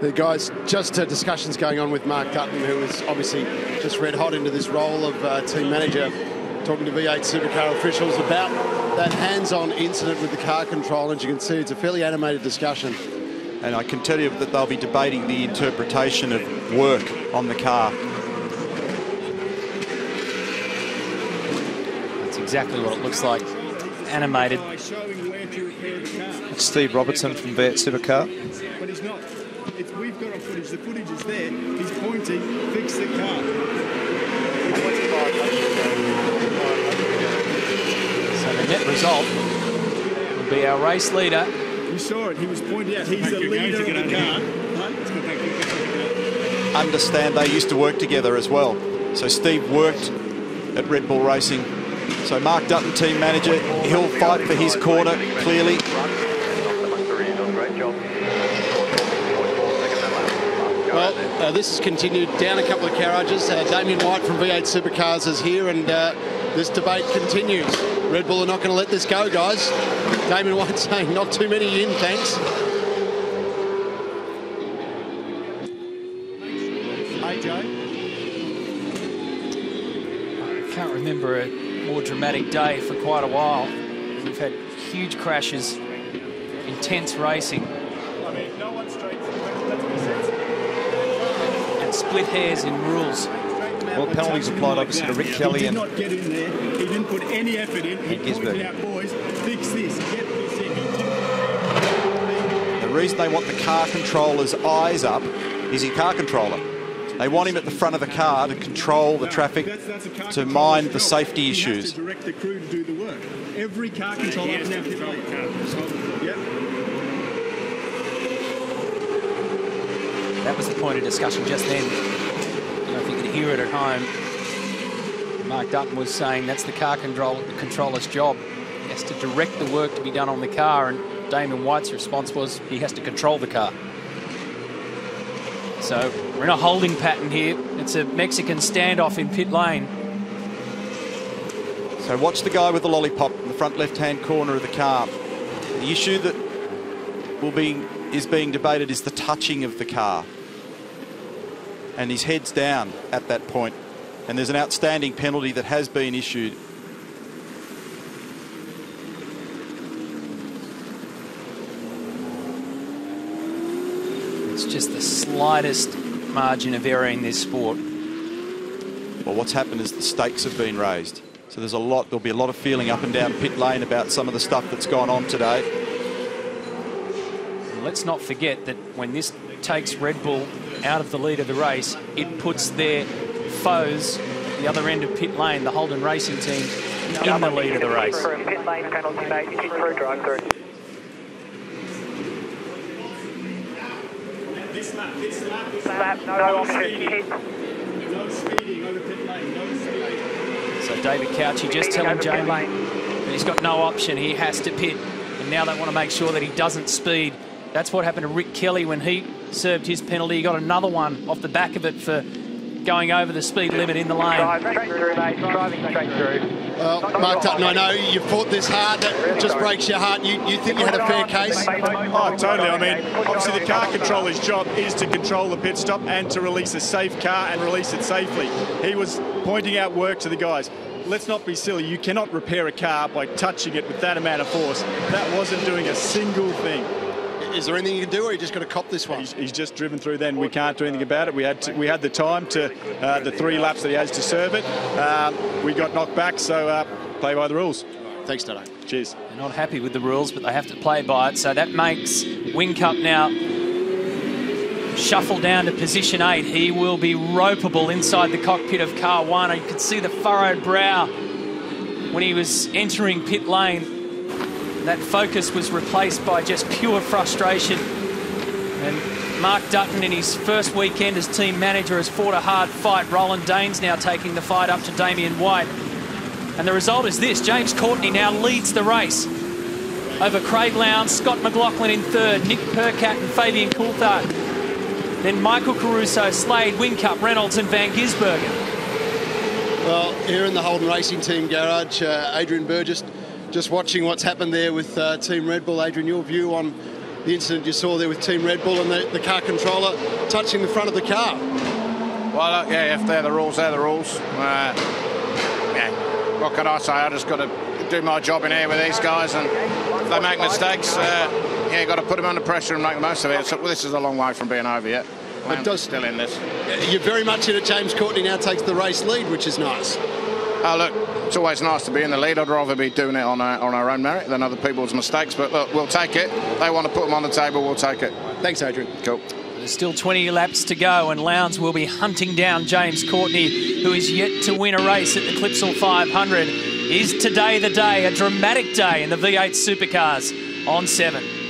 The guys, just uh, discussions going on with Mark Dutton, who is obviously just red hot into this role of uh, team manager, talking to V8 Supercar officials about that hands-on incident with the car control. As you can see, it's a fairly animated discussion. And I can tell you that they'll be debating the interpretation of work on the car. That's exactly what it looks like. Animated. It's Steve Robertson from V8 Supercar. But he's not. It's, we've got our footage. The footage is there. He's pointing. Fix the car. So the net result will be our race leader. We saw it. He was pointing out. He's the leader of the car. Understand they used to work together as well. So Steve worked at Red Bull Racing. So Mark Dutton, team manager, he'll fight for his corner, clearly. Well, uh, this has continued down a couple of carriages. Uh, Damien White from V8 Supercars is here, and uh, this debate continues. Red Bull are not going to let this go, guys. Damien White saying not too many in, thanks. AJ. I can't remember a more more dramatic day for quite a while. We've had huge crashes, intense racing. And split hairs in rules. Well, penalties applied obviously to Rick Kelly he did and not get in there. He didn't put any effort in. He pointed out, boys, fix this, get this in. The reason they want the car controller's eyes up is he's a car controller. They want him at the front of the car to control the traffic, to mind the safety He has issues. to direct the crew to do the work. Every car controller is now pit lane. Yep. That was the point of discussion just then. I don't know if you could hear it at home. Mark Dutton was saying that's the car control, controller's job. He has to direct the work to be done on the car, and Damien White's response was he has to control the car. So we're in a holding pattern here. It's a Mexican standoff in pit lane. So watch the guy with the lollipop in the front left-hand corner of the car. The issue that will be is being debated is the touching of the car. And his head's down at that point. And there's an outstanding penalty that has been issued. It's just the slightest margin of error in this sport. Well, what's happened is the stakes have been raised. So there's a lot, there'll be a lot of feeling up and down pit lane about some of the stuff that's gone on today. Let's not forget that when this takes Red Bull out of the lead of the race, it puts their foes, the other end of pit lane, the Holden Racing team, in the lead of the race. Pit lane penalty, mate. Pit through, drive through. This lap, this lap, this Lap, no option, hit. No speeding over pit lane, no speeding. So David Cauchi just telling Jamie that he's got no option. He has to pit. And now they want to make sure that he doesn't speed. That's what happened to Rick Kelly when he served his penalty. He got another one off the back of it for going over the speed limit in the lane. Drive straight through, mate. Driving straight through. Well, Mark Dutton, I know you fought this hard. That just breaks your heart. You, you think you had a fair case? Oh, totally. I mean, obviously the car controller's job is to control the pit stop and to release a safe car and release it safely. He was pointing out work to the guys. Let's not be silly. You cannot repair a car by touching it with that amount of force. That wasn't doing a single thing. Is there anything you can do, or you just got to cop this one? He's, he's just driven through. Then we can't do anything about it. We had to, we had the time to uh, the three laps that he has to serve it. Um, we got knocked back, so uh, play by the rules. Thanks, Dado. Cheers. They're not happy with the rules, but they have to play by it. So that makes Whincup now shuffle down to position eight. He will be ropeable inside the cockpit of car one. You can see the furrowed brow when he was entering pit lane. That focus was replaced by just pure frustration. And Mark Dutton, in his first weekend as team manager, has fought a hard fight. Roland Dane's now taking the fight up to Damien White. And the result is this James Courtney now leads the race over Craig Lowndes, Scott McLaughlin in third, Nick Percat and Fabian Coulthard. Then Michael Caruso, Slade, Whincup, Reynolds and Van Gisbergen. Well, here in the Holden Racing Team garage, uh, Adrian Burgess, just watching what's happened there with uh, Team Red Bull. Adrian, your view on the incident you saw there with Team Red Bull and the, the car controller touching the front of the car. Well, uh, yeah, if they're the rules, they're the rules. Uh, yeah, what can I say? I just got to do my job in here with these guys, and if they make mistakes, uh, yeah, got to put them under pressure and make the most of it. So, well, this is a long way from being over yet. It does still in this. You're very much in it. James Courtney now takes the race lead, which is nice. Oh, look, it's always nice to be in the lead. I'd rather be doing it on our, on our own merit than other people's mistakes. But look, we'll take it. They want to put them on the table, we'll take it. Thanks, Adrian. Cool. There's still 20 laps to go, and Lowndes will be hunting down James Courtney, who is yet to win a race at the Clipsal 500. Is today the day, a dramatic day in the V8 supercars on 7.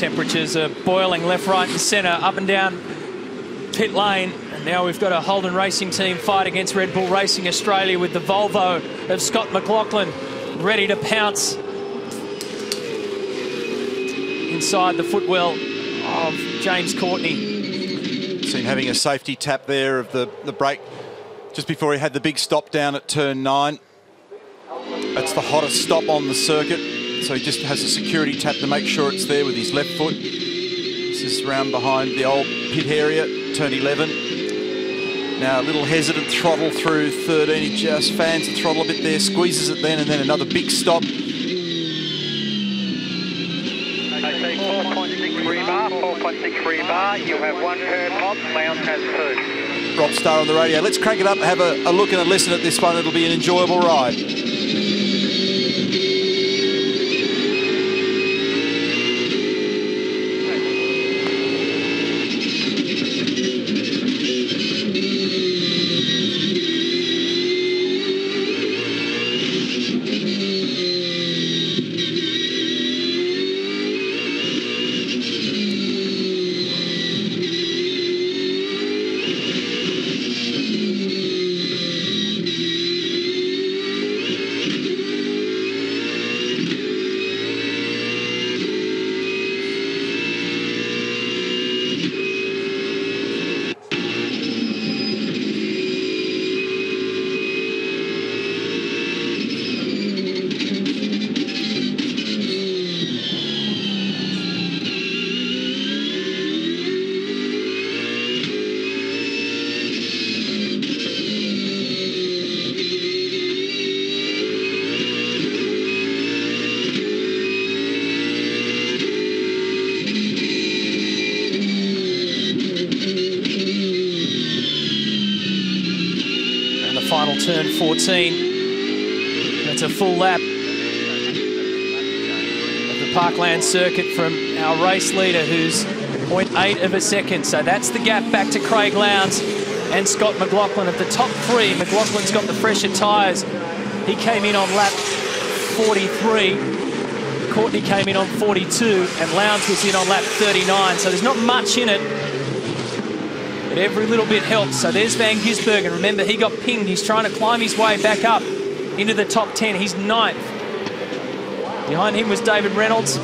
Temperatures are boiling left, right and centre, up and down pit lane. And now we've got a Holden Racing team fight against Red Bull Racing Australia with the Volvo of Scott McLaughlin ready to pounce inside the footwell of James Courtney. Seen having a safety tap there of the, the brake just before he had the big stop down at turn nine. That's the hottest stop on the circuit. So he just has a security tap to make sure it's there with his left foot. This is round behind the old pit area, turn 11. Now a little hesitant throttle through 13. He just fans the throttle a bit there, squeezes it then, and then another big stop. Okay, 4.6 rebar, 4.6 rebar. You have one hop, Lowndes has two. Rob Starr on the radio. Let's crank it up, have a, a look and a listen at this one. It'll be an enjoyable ride. 14. That's a full lap of the Parkland circuit from our race leader who's 0.8 of a second. So that's the gap back to Craig Lowndes and Scott McLaughlin at the top three. McLaughlin's got the fresher tyres. He came in on lap 43. Courtney came in on 42 and Lowndes was in on lap 39. So there's not much in it. But every little bit helps. So there's Van Gisbergen. Remember, he got pinged. He's trying to climb his way back up into the top 10. He's ninth. Behind him was David Reynolds.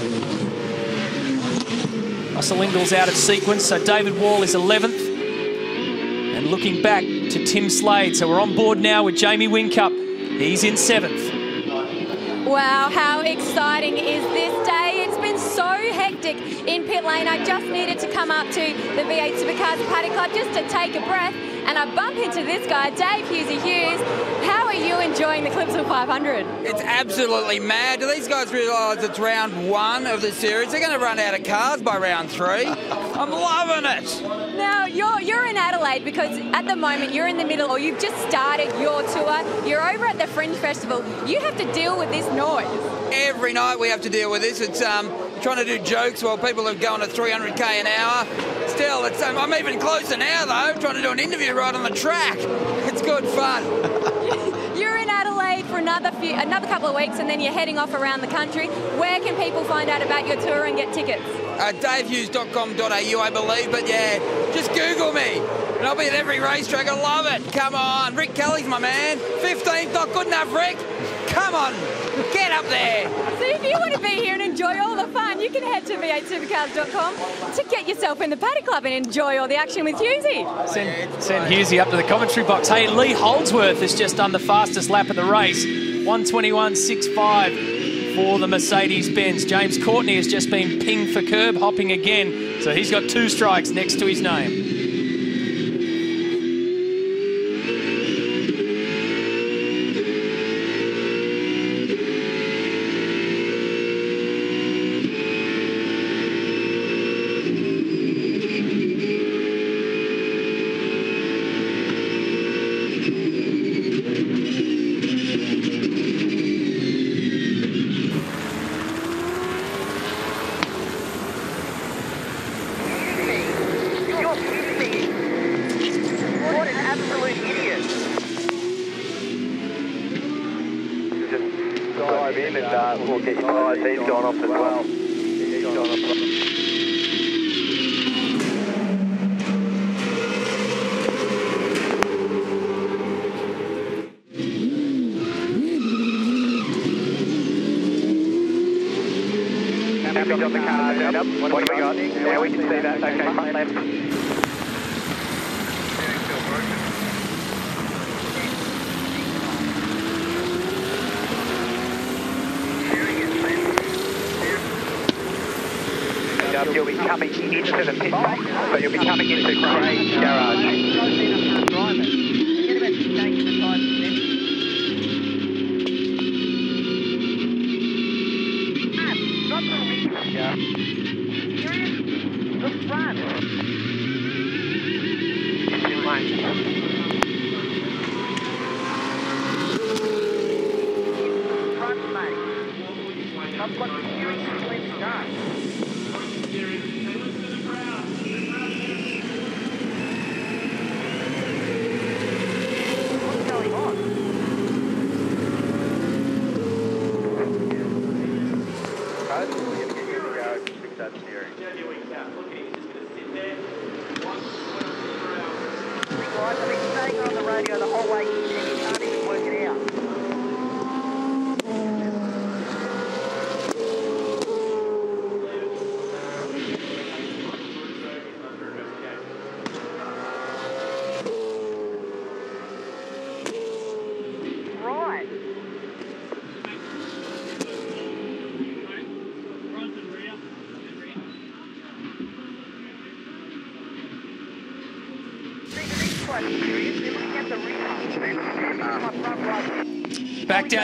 Russell Ingall's out of sequence. So David Wall is 11th. And looking back to Tim Slade. So we're on board now with Jamie Whincup. He's in seventh. Wow, how exciting is this day? It's been so hectic hectic in pit lane. I just needed to come up to the V8 Supercars Paddock Club just to take a breath, and I bump into this guy, Dave Hughesy Hughes. How are you enjoying the Clipsal 500? It's absolutely mad. Do these guys realise it's round one of the series? They're going to run out of cars by round three. I'm loving it. Now, you're, you're in Adelaide because at the moment you're in the middle or you've just started your tour. You're over at the Fringe Festival. You have to deal with this noise. Every night we have to deal with this. It's um, trying to do jokes while people are going at 300k an hour. Still, it's, um, I'm even closer now though, trying to do an interview right on the track. It's good fun. You're in Adelaide for another few, another couple of weeks, and then you're heading off around the country. Where can people find out about your tour and get tickets? Uh, DaveHughes.com.au, I believe, but yeah, just Google me. And I'll be at every racetrack. I love it. Come on. Rick Kelly's my man. 15th, not good enough, Rick. Come on. Get up there. So if you want to be here and enjoy all the fun, you can head to v8supercars.com to get yourself in the paddock club and enjoy all the action with Hughesy. Send, send Hughesy up to the commentary box. Hey, Lee Holdsworth has just done the fastest lap of the race. 121.65 for the Mercedes-Benz. James Courtney has just been pinged for curb hopping again. So he's got two strikes next to his name. We'll get. He's gone off as well. He's gone off. Happy on the car, yep. What do we got? Yeah, we can see that. Okay, left.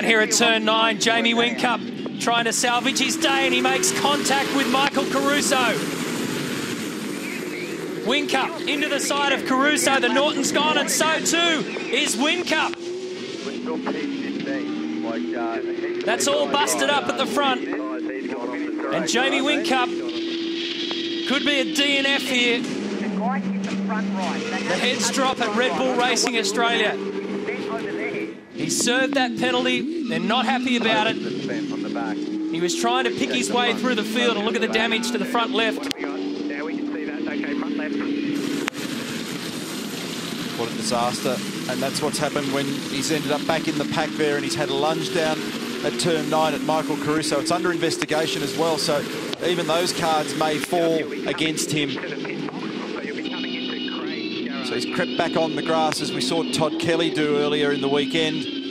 Down here at turn nine, Jamie Whincup trying to salvage his day and he makes contact with Michael Caruso. Whincup into the side of Caruso. The Norton's gone and so too is Whincup. That's all busted up at the front. And Jamie Whincup could be a DNF here. The heads drop at Red Bull Racing Australia. He served that penalty. They're not happy about it. He was trying to pick his way through the field and look at the damage to the front left. What a disaster. And that's what's happened when he's ended up back in the pack there and he's had a lunge down at turn nine at Michael Caruso. It's under investigation as well, so even those cards may fall against him. So he's crept back on the grass as we saw Todd Kelly do earlier in the weekend,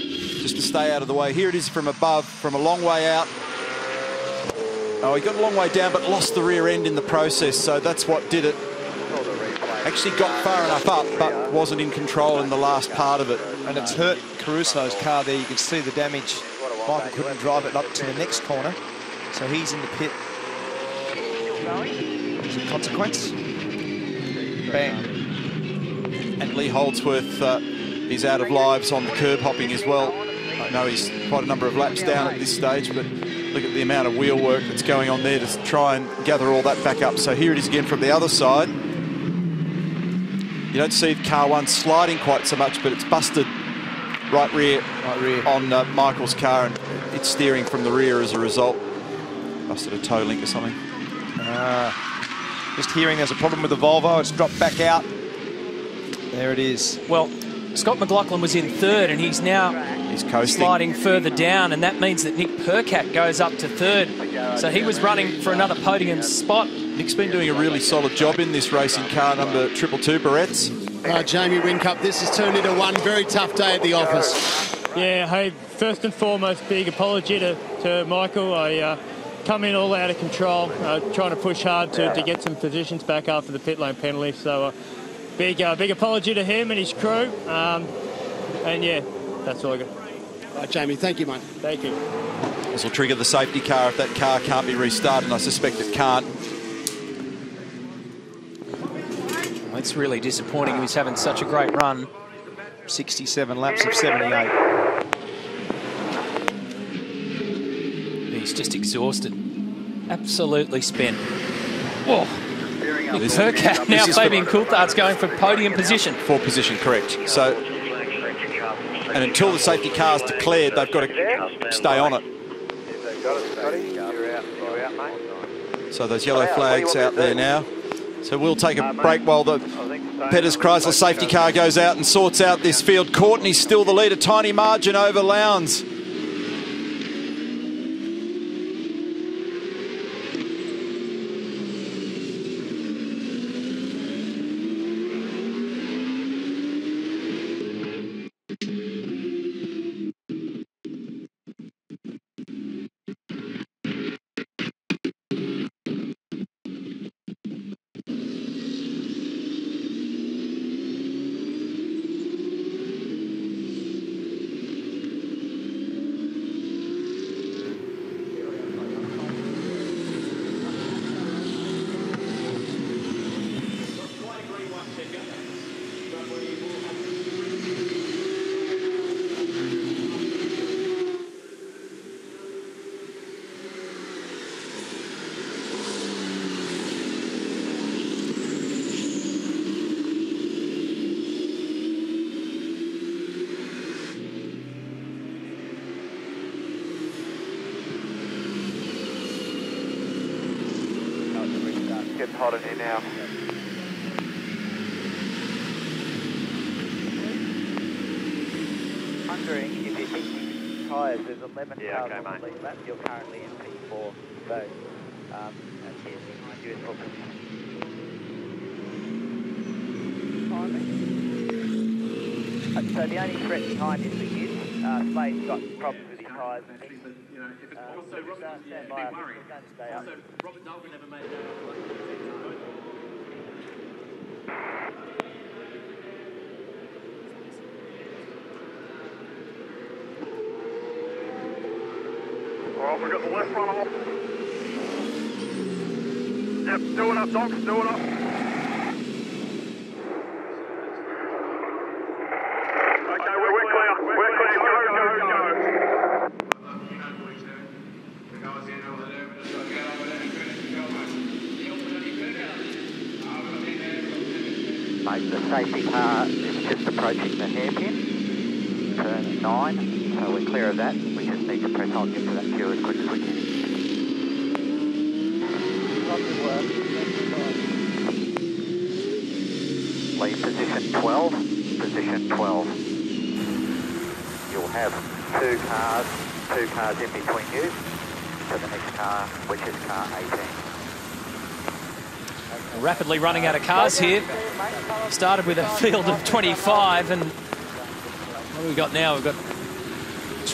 just to stay out of the way. Here it is from above, from a long way out. Oh, he got a long way down, but lost the rear end in the process, so that's what did it. Actually got far enough up, but wasn't in control in the last part of it. And it's hurt Caruso's car there. You can see the damage. Michael couldn't drive it up to the next corner, so he's in the pit. As a consequence. Bang. And Lee Holdsworth uh, is out of lives on the curb hopping as well. I know he's quite a number of laps down at this stage, but look at the amount of wheel work that's going on there to try and gather all that back up. So here it is again from the other side. You don't see car one sliding quite so much, but it's busted right rear, right rear. on uh, Michael's car, and it's steering from the rear as a result. Busted a toe link or something. Uh, just hearing there's a problem with the Volvo. It's dropped back out. There it is. Well, Scott McLaughlin was in third, and he's now he's coasting. sliding further down, and that means that Nick Percat goes up to third. So he was running for another podium spot. Nick's been doing a really solid job in this racing car number triple two Barrett's. Uh, Jamie Whincup, this has turned into one very tough day at the office. Yeah, hey, first and foremost, big apology to, to Michael. I uh, come in all out of control, uh, trying to push hard to, to get some positions back after the pit lane penalty. So, uh, big uh, big apology to him and his crew. Um, and yeah, that's all I got. Right, Jamie, thank you, mate. Thank you. This will trigger the safety car if that car can't be restarted, and I suspect it can't. It's really disappointing. He's having such a great run. 67 laps of 78. He's just exhausted. Absolutely spent. Whoa. Nick Percat. Now Fabian Coulthard's going for podium position. For position, correct. So, and until the safety car is declared, they've got to stay on it. So those yellow flags out there now. So we'll take a break while the Pedders Chrysler safety car goes out and sorts out this field. Courtney's still the leader, tiny margin over Lowndes. Left front off. Yep, do it up, Doc, do it up. Okay, we're, clear, we're clear, go, go, go. The safety car is just approaching the hairpin, turn nine, so we're clear of that. We just need to press on, get to that queue as quick as we can. Lead position 12, position 12. You'll have two cars, two cars in between you to the next car, which is car 18. Rapidly running out of cars here. Started with a field of 25 and what have we got now? We've got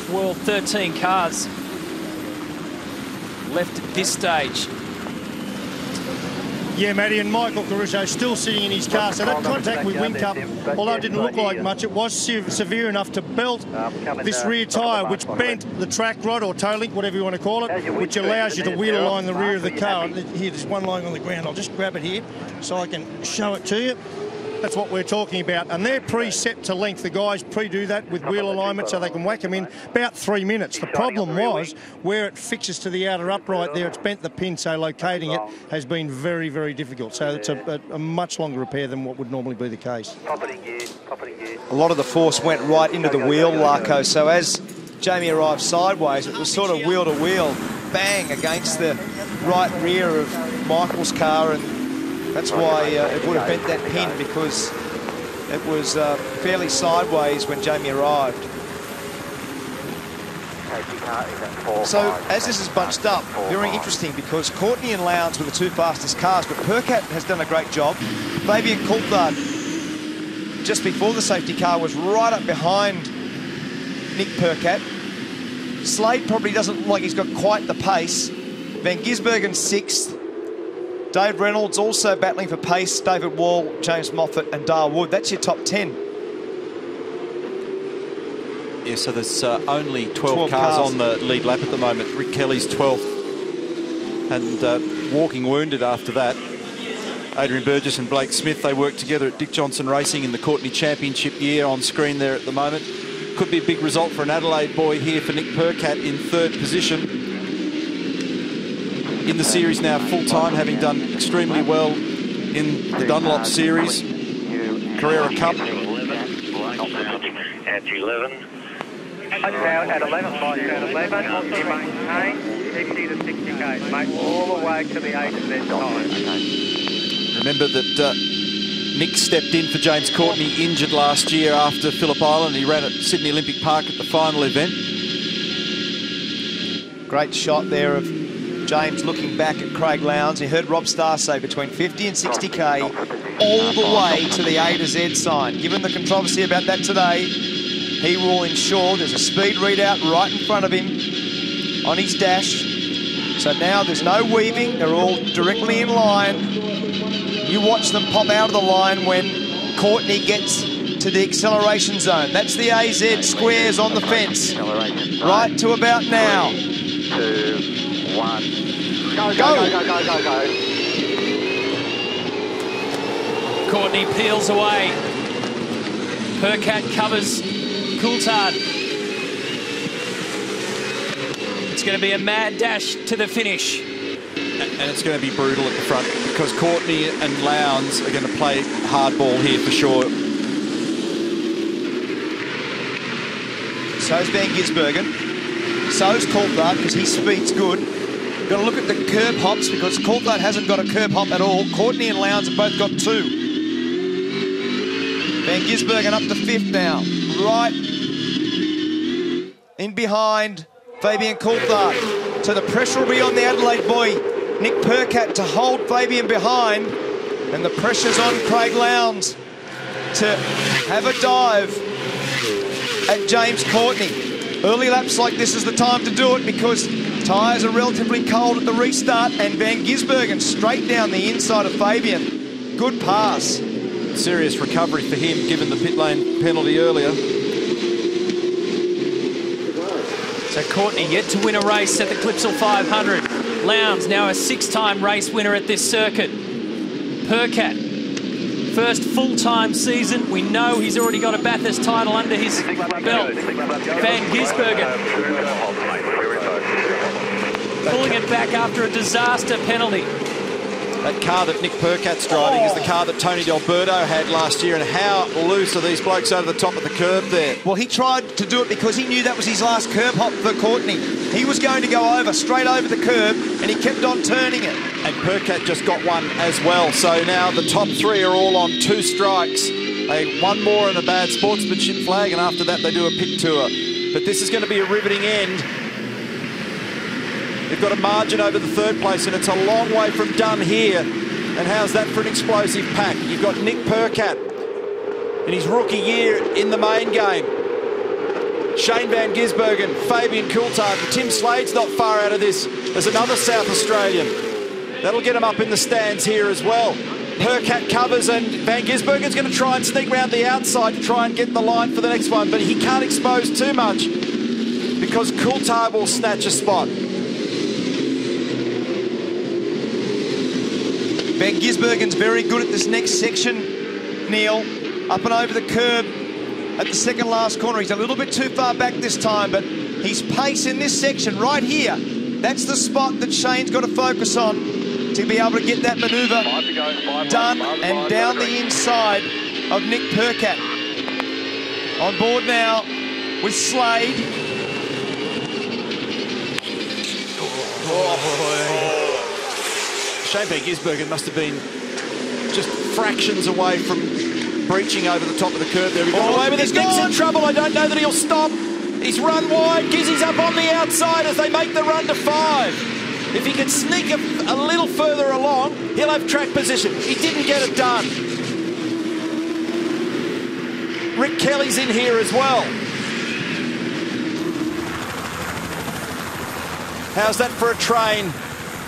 12, 13 cars left at this stage. Yeah, Matty, and Michael Caruso still sitting in his car. So that contact with Whincup, although it didn't look like much, it was severe enough to belt this rear tyre, which bent the track rod or toe link, whatever you want to call it, which allows you to wheel align the rear of the car. Here, there's one lying on the ground. I'll just grab it here so I can show it to you. That's what we're talking about. And they're preset to length. The guys pre-do that with wheel alignment so they can whack them in about three minutes. The problem was where it fixes to the outer upright there, it's bent the pin, so locating it has been very, very difficult. So it's a, a, a much longer repair than what would normally be the case. Property gear, property gear. A lot of the force went right into the wheel, Larko. So as Jamie arrived sideways, it was sort of wheel to wheel, bang against the right rear of Michael's car and that's why uh, it would have bent that pin because it was uh, fairly sideways when Jamie arrived. So as this is bunched up, very interesting because Courtney and Lowndes were the two fastest cars, but Percat has done a great job. Fabian Coulthard, just before the safety car, was right up behind Nick Percat. Slade probably doesn't look like he's got quite the pace. Van Gisbergen sixth. Dave Reynolds also battling for pace. David Wall, James Moffat and Dale Wood. That's your top 10. Yeah, so there's uh, only 12, 12 cars, cars. on the lead lap at the moment. Rick Kelly's 12th and uh, walking wounded after that. Adrian Burgess and Blake Smith, they work together at Dick Johnson Racing in the Courtney Championship year on screen there at the moment. Could be a big result for an Adelaide boy here for Nick Percat in third position. In the series now full time, having done extremely well in the Dunlop Series, Carrera Cup. At 11. Now at 11, flight at 11, you maintain 50 to 60 k's, all the way to the A to Z time. Remember that uh, Nick stepped in for James Courtney, injured last year after Phillip Island. He ran at Sydney Olympic Park at the final event. Great shot there of James looking back at Craig Lowndes. He heard Rob Starr say between 50 and 60k, all the way to the A to Z sign. Given the controversy about that today, he will ensure there's a speed readout right in front of him on his dash. So now there's no weaving. They're all directly in line. You watch them pop out of the line when Courtney gets to the acceleration zone. That's the AZ squares on the fence. Right to about now. Two, one. Go, go, go, go, go, go, go. Courtney peels away. Percat covers Coulthard. It's going to be a mad dash to the finish. And it's going to be brutal at the front because Courtney and Lowndes are going to play hardball here for sure. So So's Van Gisbergen. So's Coulthard because his speed's good. Got to look at the curb hops because Coulthard hasn't got a curb hop at all. Courtney and Lowndes have both got two. Van Gisbergen up to fifth now. Right in behind Fabian Coulthard. So the pressure will be on the Adelaide boy, Nick Percat, to hold Fabian behind. And the pressure's on Craig Lowndes to have a dive at James Courtney. Early laps like this is the time to do it because tyres are relatively cold at the restart and Van Gisbergen straight down the inside of Fabian. Good pass. Serious recovery for him given the pit lane penalty earlier. So Courtney yet to win a race at the Clipsal 500. Lowndes now a six-time race winner at this circuit. Percat, first full-time season. We know he's already got a Bathurst title under his belt. Van Gisbergen pulling it back after a disaster penalty. That car that Nick Percat's driving is the oh. car that Tony D'Alberto had last year, and how loose are these blokes over the top of the curb there? Well, he tried to do it because he knew that was his last curb hop for Courtney. He was going to go over, straight over the curb, and he kept on turning it. And Percat just got one as well. So now the top three are all on two strikes. A one more and a bad sportsmanship flag, and after that they do a pit tour. But this is going to be a riveting end. They've got a margin over the third place, and it's a long way from done here. And how's that for an explosive pack? You've got Nick Percat in his rookie year in the main game. Shane Van Gisbergen, Fabian Coulthard, Tim Slade's not far out of this. There's another South Australian. That'll get him up in the stands here as well. Percat covers and Van Gisbergen's going to try and sneak round the outside to try and get the line for the next one, but he can't expose too much because Coulthard will snatch a spot. Van Gisbergen's very good at this next section, Neil. Up and over the curb at the second last corner. He's a little bit too far back this time, but he's pace in this section right here. That's the spot that Shane's got to focus on to be able to get that manoeuvre done and down the inside of Nick Percat. On board now with Slade. Shane Gisbergen must have been just fractions away from breaching over the top of the curb there. He got Oh, away with he's it. Nick's in trouble. I don't know that he'll stop. He's run wide. Gizzy's up on the outside as they make the run to five. If he can sneak a, a little further along, he'll have track position. He didn't get it done. Rick Kelly's in here as well. How's that for a train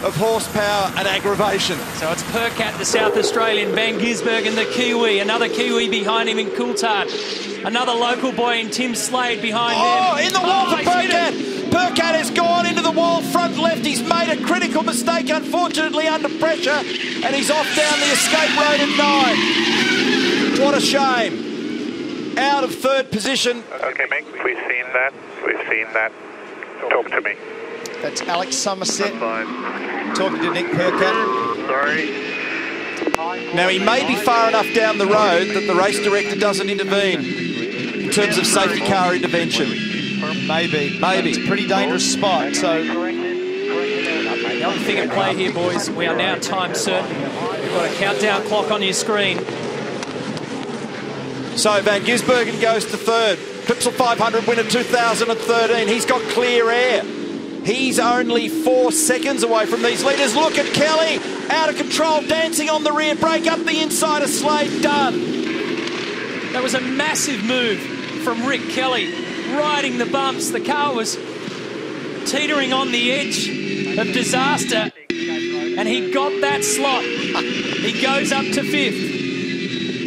of horsepower and aggravation? So it's Percat, the South Australian, Van Gisbergen, the Kiwi, another Kiwi behind him in Coulthard, another local boy in Tim Slade behind Oh, them. in the wall Oh, for Percat. Percat has gone into the wall front left. He's made a critical mistake, unfortunately, under pressure, and he's off down the escape road at nine. What a shame. Out of third position. Okay, Mick, we've seen that. We've seen that. Talk to me. That's Alex Somerset talking to Nick Percat. Sorry. Now, he may be far enough down the road that the race director doesn't intervene in terms of safety car intervention. Maybe. Maybe. It's a pretty dangerous spot, so... The other thing at play here, boys, we are now time certain. We've got a countdown clock on your screen. So Van Gisbergen goes to third. Clipsal 500 winner 2013. He's got clear air. He's only four seconds away from these leaders. Look at Kelly, out of control, dancing on the rear brake, up the inside of Slade, done. That was a massive move from Rick Kelly, riding the bumps. The car was teetering on the edge of disaster, and he got that slot. He goes up to fifth.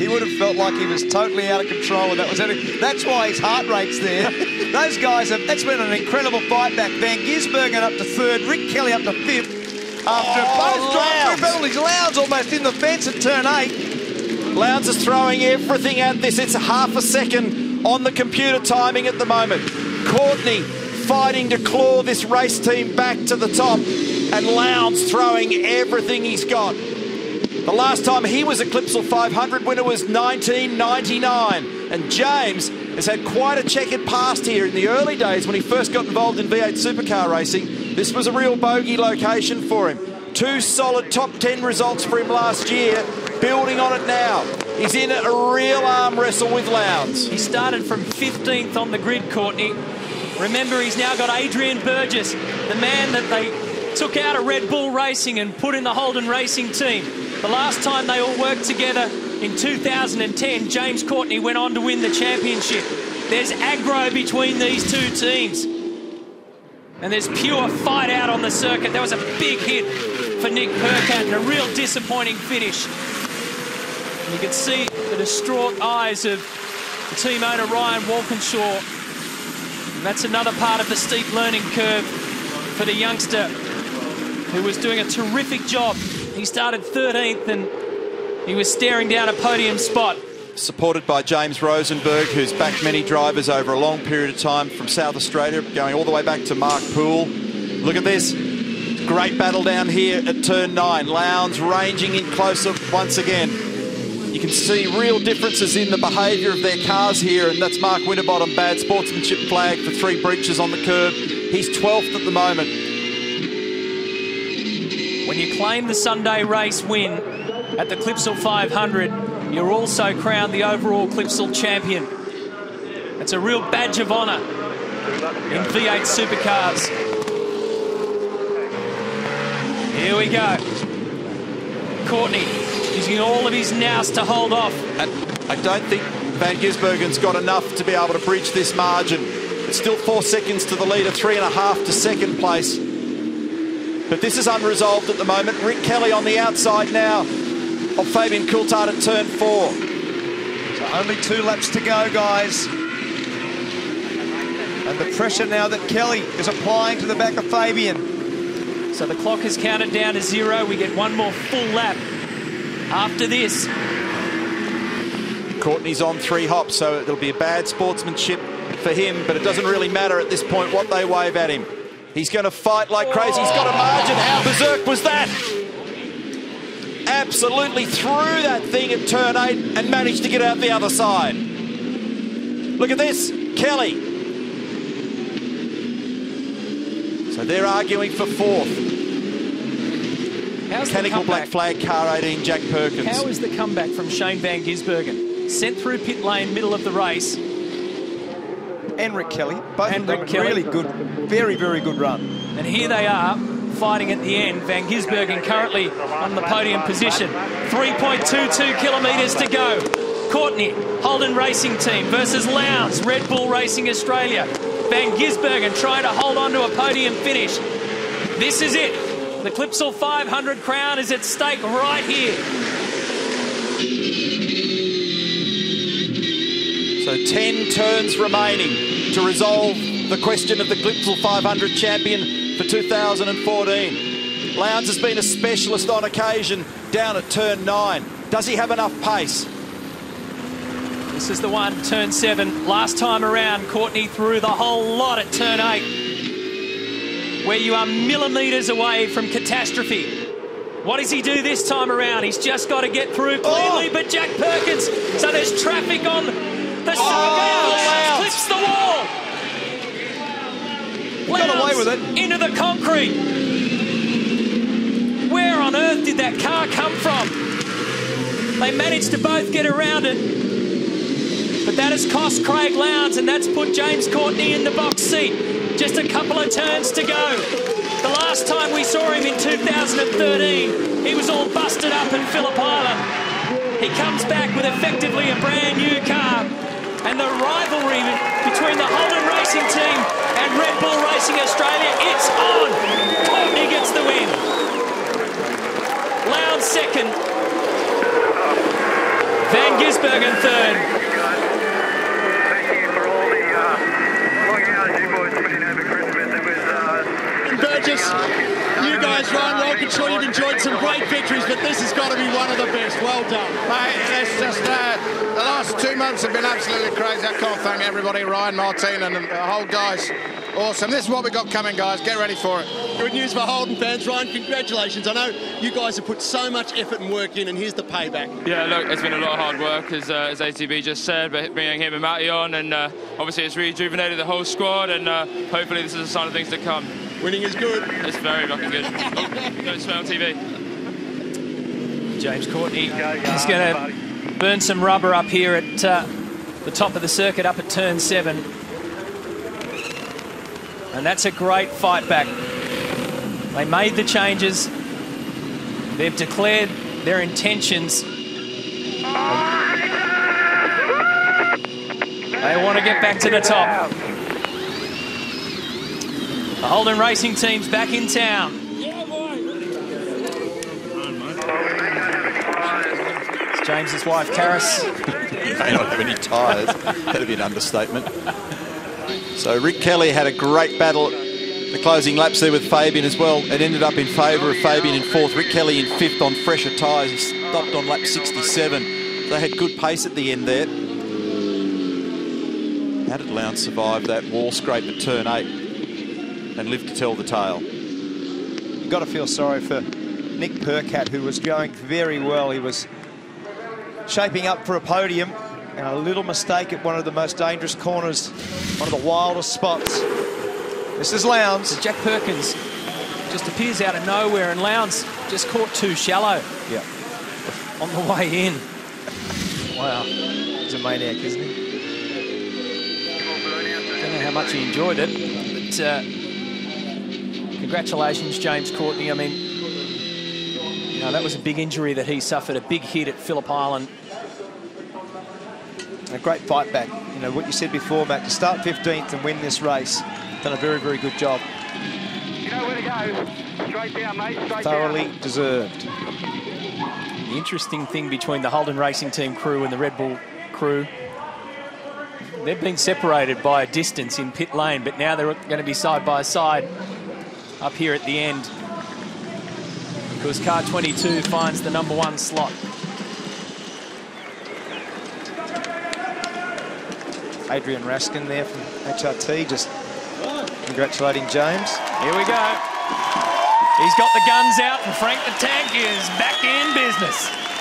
He would have felt like he was totally out of control. And that was. That's why his heart rate's there. Those guys have. That's been an incredible fight back. Van Gisbergen up to third, Rick Kelly up to fifth. After Oh, both drive through penalties, Lowndes almost in the fence at turn eight. Lowndes is throwing everything at this. It's half a second on the computer timing at the moment. Courtney fighting to claw this race team back to the top, and Lowndes throwing everything he's got. The last time he was a Clipsal 500 winner was 1999, and James has had quite a checkered past here in the early days when he first got involved in V8 supercar racing. This was a real bogey location for him. Two solid top 10 results for him last year, building on it now. He's in a real arm wrestle with Lowndes. He started from 15th on the grid, Courtney. Remember, he's now got Adrian Burgess, the man that they took out of Red Bull Racing and put in the Holden Racing team. The last time they all worked together in 2010, James Courtney went on to win the championship. There's aggro between these two teams. And there's pure fight out on the circuit. That was a big hit for Nick Percat and a real disappointing finish. And you can see the distraught eyes of the team owner Ryan Walkinshaw. And that's another part of the steep learning curve for the youngster who was doing a terrific job. He started 13th and he was staring down a podium spot. supported by James Rosenberg, who's backed many drivers over a long period of time from South Australia, going all the way back to Mark Poole. Look at this. Great battle down here at turn nine. Lowndes ranging in closer once again. You can see real differences in the behaviour of their cars here, and that's Mark Winterbottom, bad sportsmanship flag for three breaches on the curb. He's 12th at the moment. When you claim the Sunday race win at the Clipsal 500, you're also crowned the overall Clipsal champion. It's a real badge of honour in V8 supercars. Here we go. Courtney using all of his nous to hold off. And I don't think Van Gisbergen's got enough to be able to bridge this margin. It's still four seconds to the leader, three and a half to second place. But this is unresolved at the moment. Rick Kelly on the outside now of Fabian Coulthard at turn four. So only two laps to go, guys. And the pressure now that Kelly is applying to the back of Fabian. So the clock is counted down to zero. We get one more full lap after this. Courtney's on three hops, so it'll be a bad sportsmanship for him, but it doesn't really matter at this point what they wave at him. He's going to fight like crazy. He's got a margin. How berserk was that? Absolutely threw that thing at turn eight and managed to get out the other side. Look at this. Kelly. So they're arguing for fourth. How's Mechanical black flag, car 18, Jack Perkins. How is the comeback from Shane Van Gisbergen? Sent through pit lane, middle of the race. And Rick Kelly. Both And of them Rick Kelly. really good, very, very good run. And here they are fighting at the end. Van Gisbergen currently on the podium position. 3.22 kilometres to go. Courtney, Holden Racing Team versus Lowndes, Red Bull Racing Australia. Van Gisbergen trying to hold on to a podium finish. This is it. The Clipsal 500 crown is at stake right here. So 10 turns remaining to resolve the question of the Clipsal 500 champion for 2014. Lowndes has been a specialist on occasion down at turn nine. Does he have enough pace? This is the one, turn seven. Last time around, Courtney threw the whole lot at turn eight, where you are millimetres away from catastrophe. What does he do this time around? He's just got to get through cleanly, oh! but Jack Perkins. So there's traffic on the oh, clips the wall. got away with it. Into the concrete. Where on earth did that car come from? They managed to both get around it. But that has cost Craig Lowndes and that's put James Courtney in the box seat. Just a couple of turns to go. The last time we saw him in 2013, he was all busted up in Phillip Island. He comes back with effectively a brand new car. And the rivalry between the Holden Racing Team and Red Bull Racing Australia, it's on. Courtney gets the win. Lowndes second. Van Gisbergen third. And Burgess, you guys, Ryan Rock, I'm sure you've enjoyed some great victories, but this has got to be one of the best. Well done. Mate, it's just uh, the last two months have been absolutely crazy. I can't thank everybody, Ryan, Martin, and the whole guys. Awesome. This is what we got coming, guys. Get ready for it. Good news for Holden fans, Ryan. Congratulations. I know you guys have put so much effort and work in, and here's the payback. Yeah, look, it's been a lot of hard work, as, uh, as ATB just said, but bringing him and Matty on, and uh, obviously it's rejuvenated the whole squad, and uh, hopefully this is a sign of things to come. Winning is good. It's very fucking good. oh, don't smell TV. James Courtney is going to burn some rubber up here at uh, the top of the circuit, up at turn seven. And that's a great fight back. They made the changes. They've declared their intentions. They want to get back to the top. The Holden Racing team's back in town. It's James's wife, Karis. may not have any tyres. That'd be an understatement. So Rick Kelly had a great battle the closing laps there with Fabian as well. It ended up in favour of Fabian in fourth. Rick Kelly in fifth on fresher tyres. He stopped on lap 67. They had good pace at the end there. How did Lowndes survive that wall scrape at turn eight and live to tell the tale? You've got to feel sorry for Nick Percat, who was going very well. He was shaping up for a podium and a little mistake at one of the most dangerous corners, one of the wildest spots. This is Lowndes. So Jack Perkins just appears out of nowhere and Lowndes just caught too shallow. Yeah. On the way in. Wow. He's a maniac, isn't he? I don't know how much he enjoyed it, but uh, congratulations, James Courtney. I mean, you know, that was a big injury that he suffered, a big hit at Phillip Island. a great fight back. You know, what you said before, Matt, to start 15th and win this race, done a very, very good job. You know where to go. Straight down, mate. Straight Thoroughly down. deserved. The interesting thing between the Holden Racing Team crew and the Red Bull crew, they've been separated by a distance in pit lane, but now they're going to be side by side up here at the end because car 22 finds the number one slot. Adrian Raskin there from HRT just congratulating James. Here we go. He's got the guns out and Frank the Tank is back in business.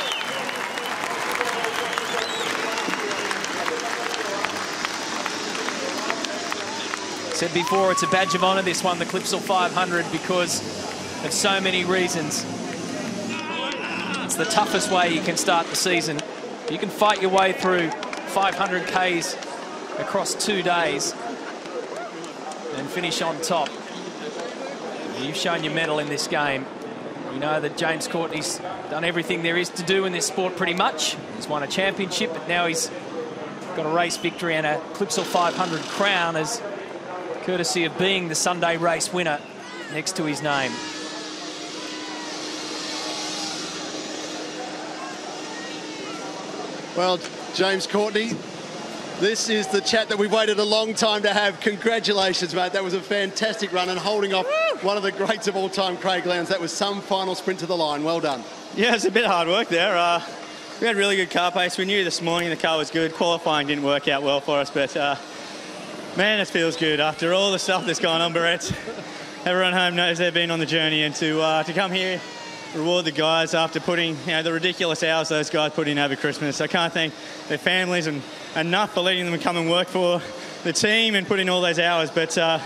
Said before, it's a badge of honour, this one, the Clipsal 500, because of so many reasons. It's the toughest way you can start the season. You can fight your way through 500 Ks across two days and finish on top. You've shown your medal in this game. You know that James Courtney's done everything there is to do in this sport pretty much. He's won a championship, but now he's got a race victory and a Clipsal 500 crown as courtesy of being the Sunday race winner next to his name. Well, James Courtney, this is the chat that we've waited a long time to have. Congratulations, mate. That was a fantastic run and holding off one of the greats of all time, Craig Lowndes. That was some final sprint to the line. Well done. Yeah, it's a bit of hard work there. Uh, we had really good car pace. We knew this morning the car was good. Qualifying didn't work out well for us, but uh, man, it feels good after all the stuff that's gone on, Brett. Everyone home knows they've been on the journey, and to uh, to come here, reward the guys after putting you know the ridiculous hours those guys put in over Christmas. I can't thank their families and enough for letting them come and work for the team and put in all those hours. But uh,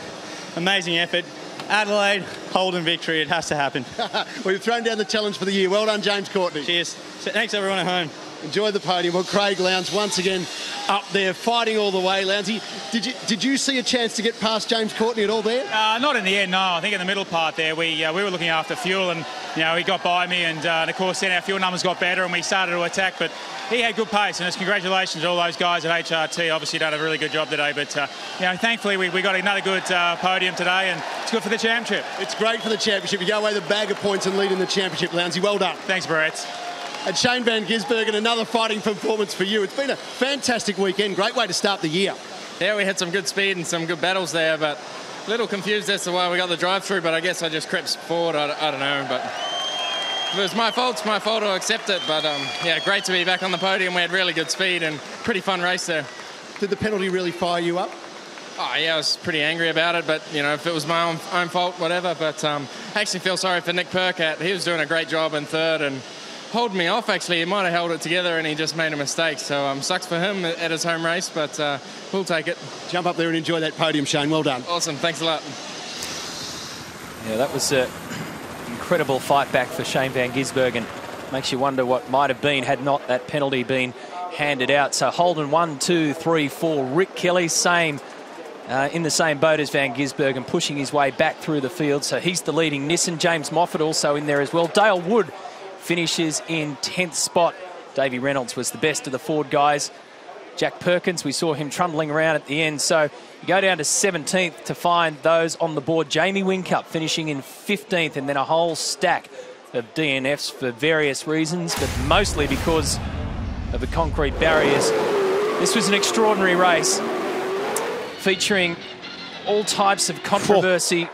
amazing effort. Adelaide, Holden victory. It has to happen. We've thrown down the challenge for the year. Well done, James Courtney. Cheers. Thanks, everyone at home. Enjoy the podium. Well, Craig Lowndes once again up there fighting all the way. Lowndesy, did you did you see a chance to get past James Courtney at all there? Uh, not in the end, no. I think in the middle part there, we uh, we were looking after fuel, and you know he got by me, and, uh, and of course then our fuel numbers got better, and we started to attack. But he had good pace, and it's congratulations to all those guys at HRT. Obviously done a really good job today, but uh, you know thankfully we, we got another good uh, podium today, and it's good for the championship. It's great for the championship. You go away the bag of points and lead in the championship, Lowndesy. Well done. Thanks, Brett. And Shane Van Gisbergen, another fighting performance for you. It's been a fantastic weekend. Great way to start the year. Yeah, we had some good speed and some good battles there, but a little confused as to why we got the drive through, but I guess I just crept forward. I, I don't know, but if it was my fault, it's my fault. I'll accept it. But um, yeah, great to be back on the podium. We had really good speed and pretty fun race there. Did the penalty really fire you up? Oh yeah, I was pretty angry about it, but you know, if it was my own, own fault, whatever. But um, I actually feel sorry for Nick Percat. He was doing a great job in third and holding me off. Actually, he might have held it together and he just made a mistake. So um, sucks for him at his home race, but uh, we'll take it. Jump up there and enjoy that podium, Shane. Well done. Awesome. Thanks a lot. Yeah, that was an incredible fight back for Shane Van Gisbergen. Makes you wonder what might have been had not that penalty been handed out. So Holden one, two, three, four. Rick Kelly, same uh, in the same boat as Van Gisbergen, pushing his way back through the field. So he's the leading Nissan. James Moffat also in there as well. Dale Wood finishes in 10th spot. Davey Reynolds was the best of the Ford guys. Jack Perkins, we saw him trundling around at the end. So you go down to 17th to find those on the board. Jamie Whincup finishing in 15th, and then a whole stack of DNFs for various reasons, but mostly because of the concrete barriers. This was an extraordinary race featuring all types of controversy,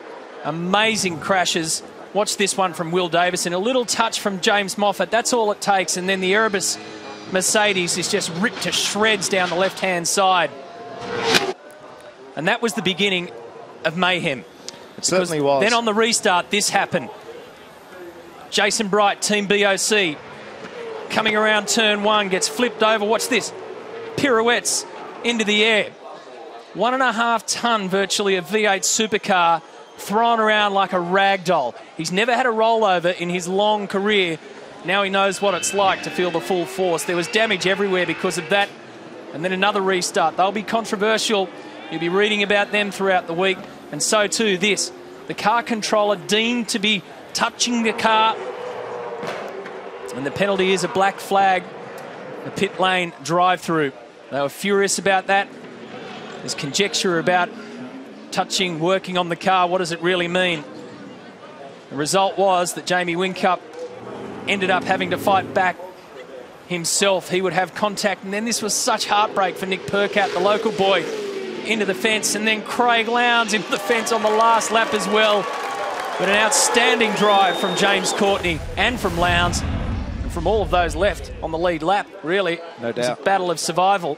amazing crashes. Watch this one from Will Davison. A little touch from James Moffat. That's all it takes. And then the Erebus Mercedes is just ripped to shreds down the left-hand side. And that was the beginning of mayhem. It certainly was. Then on the restart, this happened. Jason Bright, Team BOC, coming around turn one, gets flipped over. Watch this. Pirouettes into the air. One and a half ton virtually of V8 supercar thrown around like a rag doll. He's never had a rollover in his long career. Now he knows what it's like to feel the full force. There was damage everywhere because of that. And then another restart. They'll be controversial. You'll be reading about them throughout the week. And so too this. The car controller deemed to be touching the car. And the penalty is a black flag. The pit lane drive through. They were furious about that. There's conjecture about touching, working on the car. What does it really mean? The result was that Jamie Whincup ended up having to fight back himself. He would have contact, and then this was such heartbreak for Nick Percat, the local boy, into the fence, and then Craig Lowndes into the fence on the last lap as well. But an outstanding drive from James Courtney and from Lowndes, and from all of those left on the lead lap, really. No It was doubt. a battle of survival.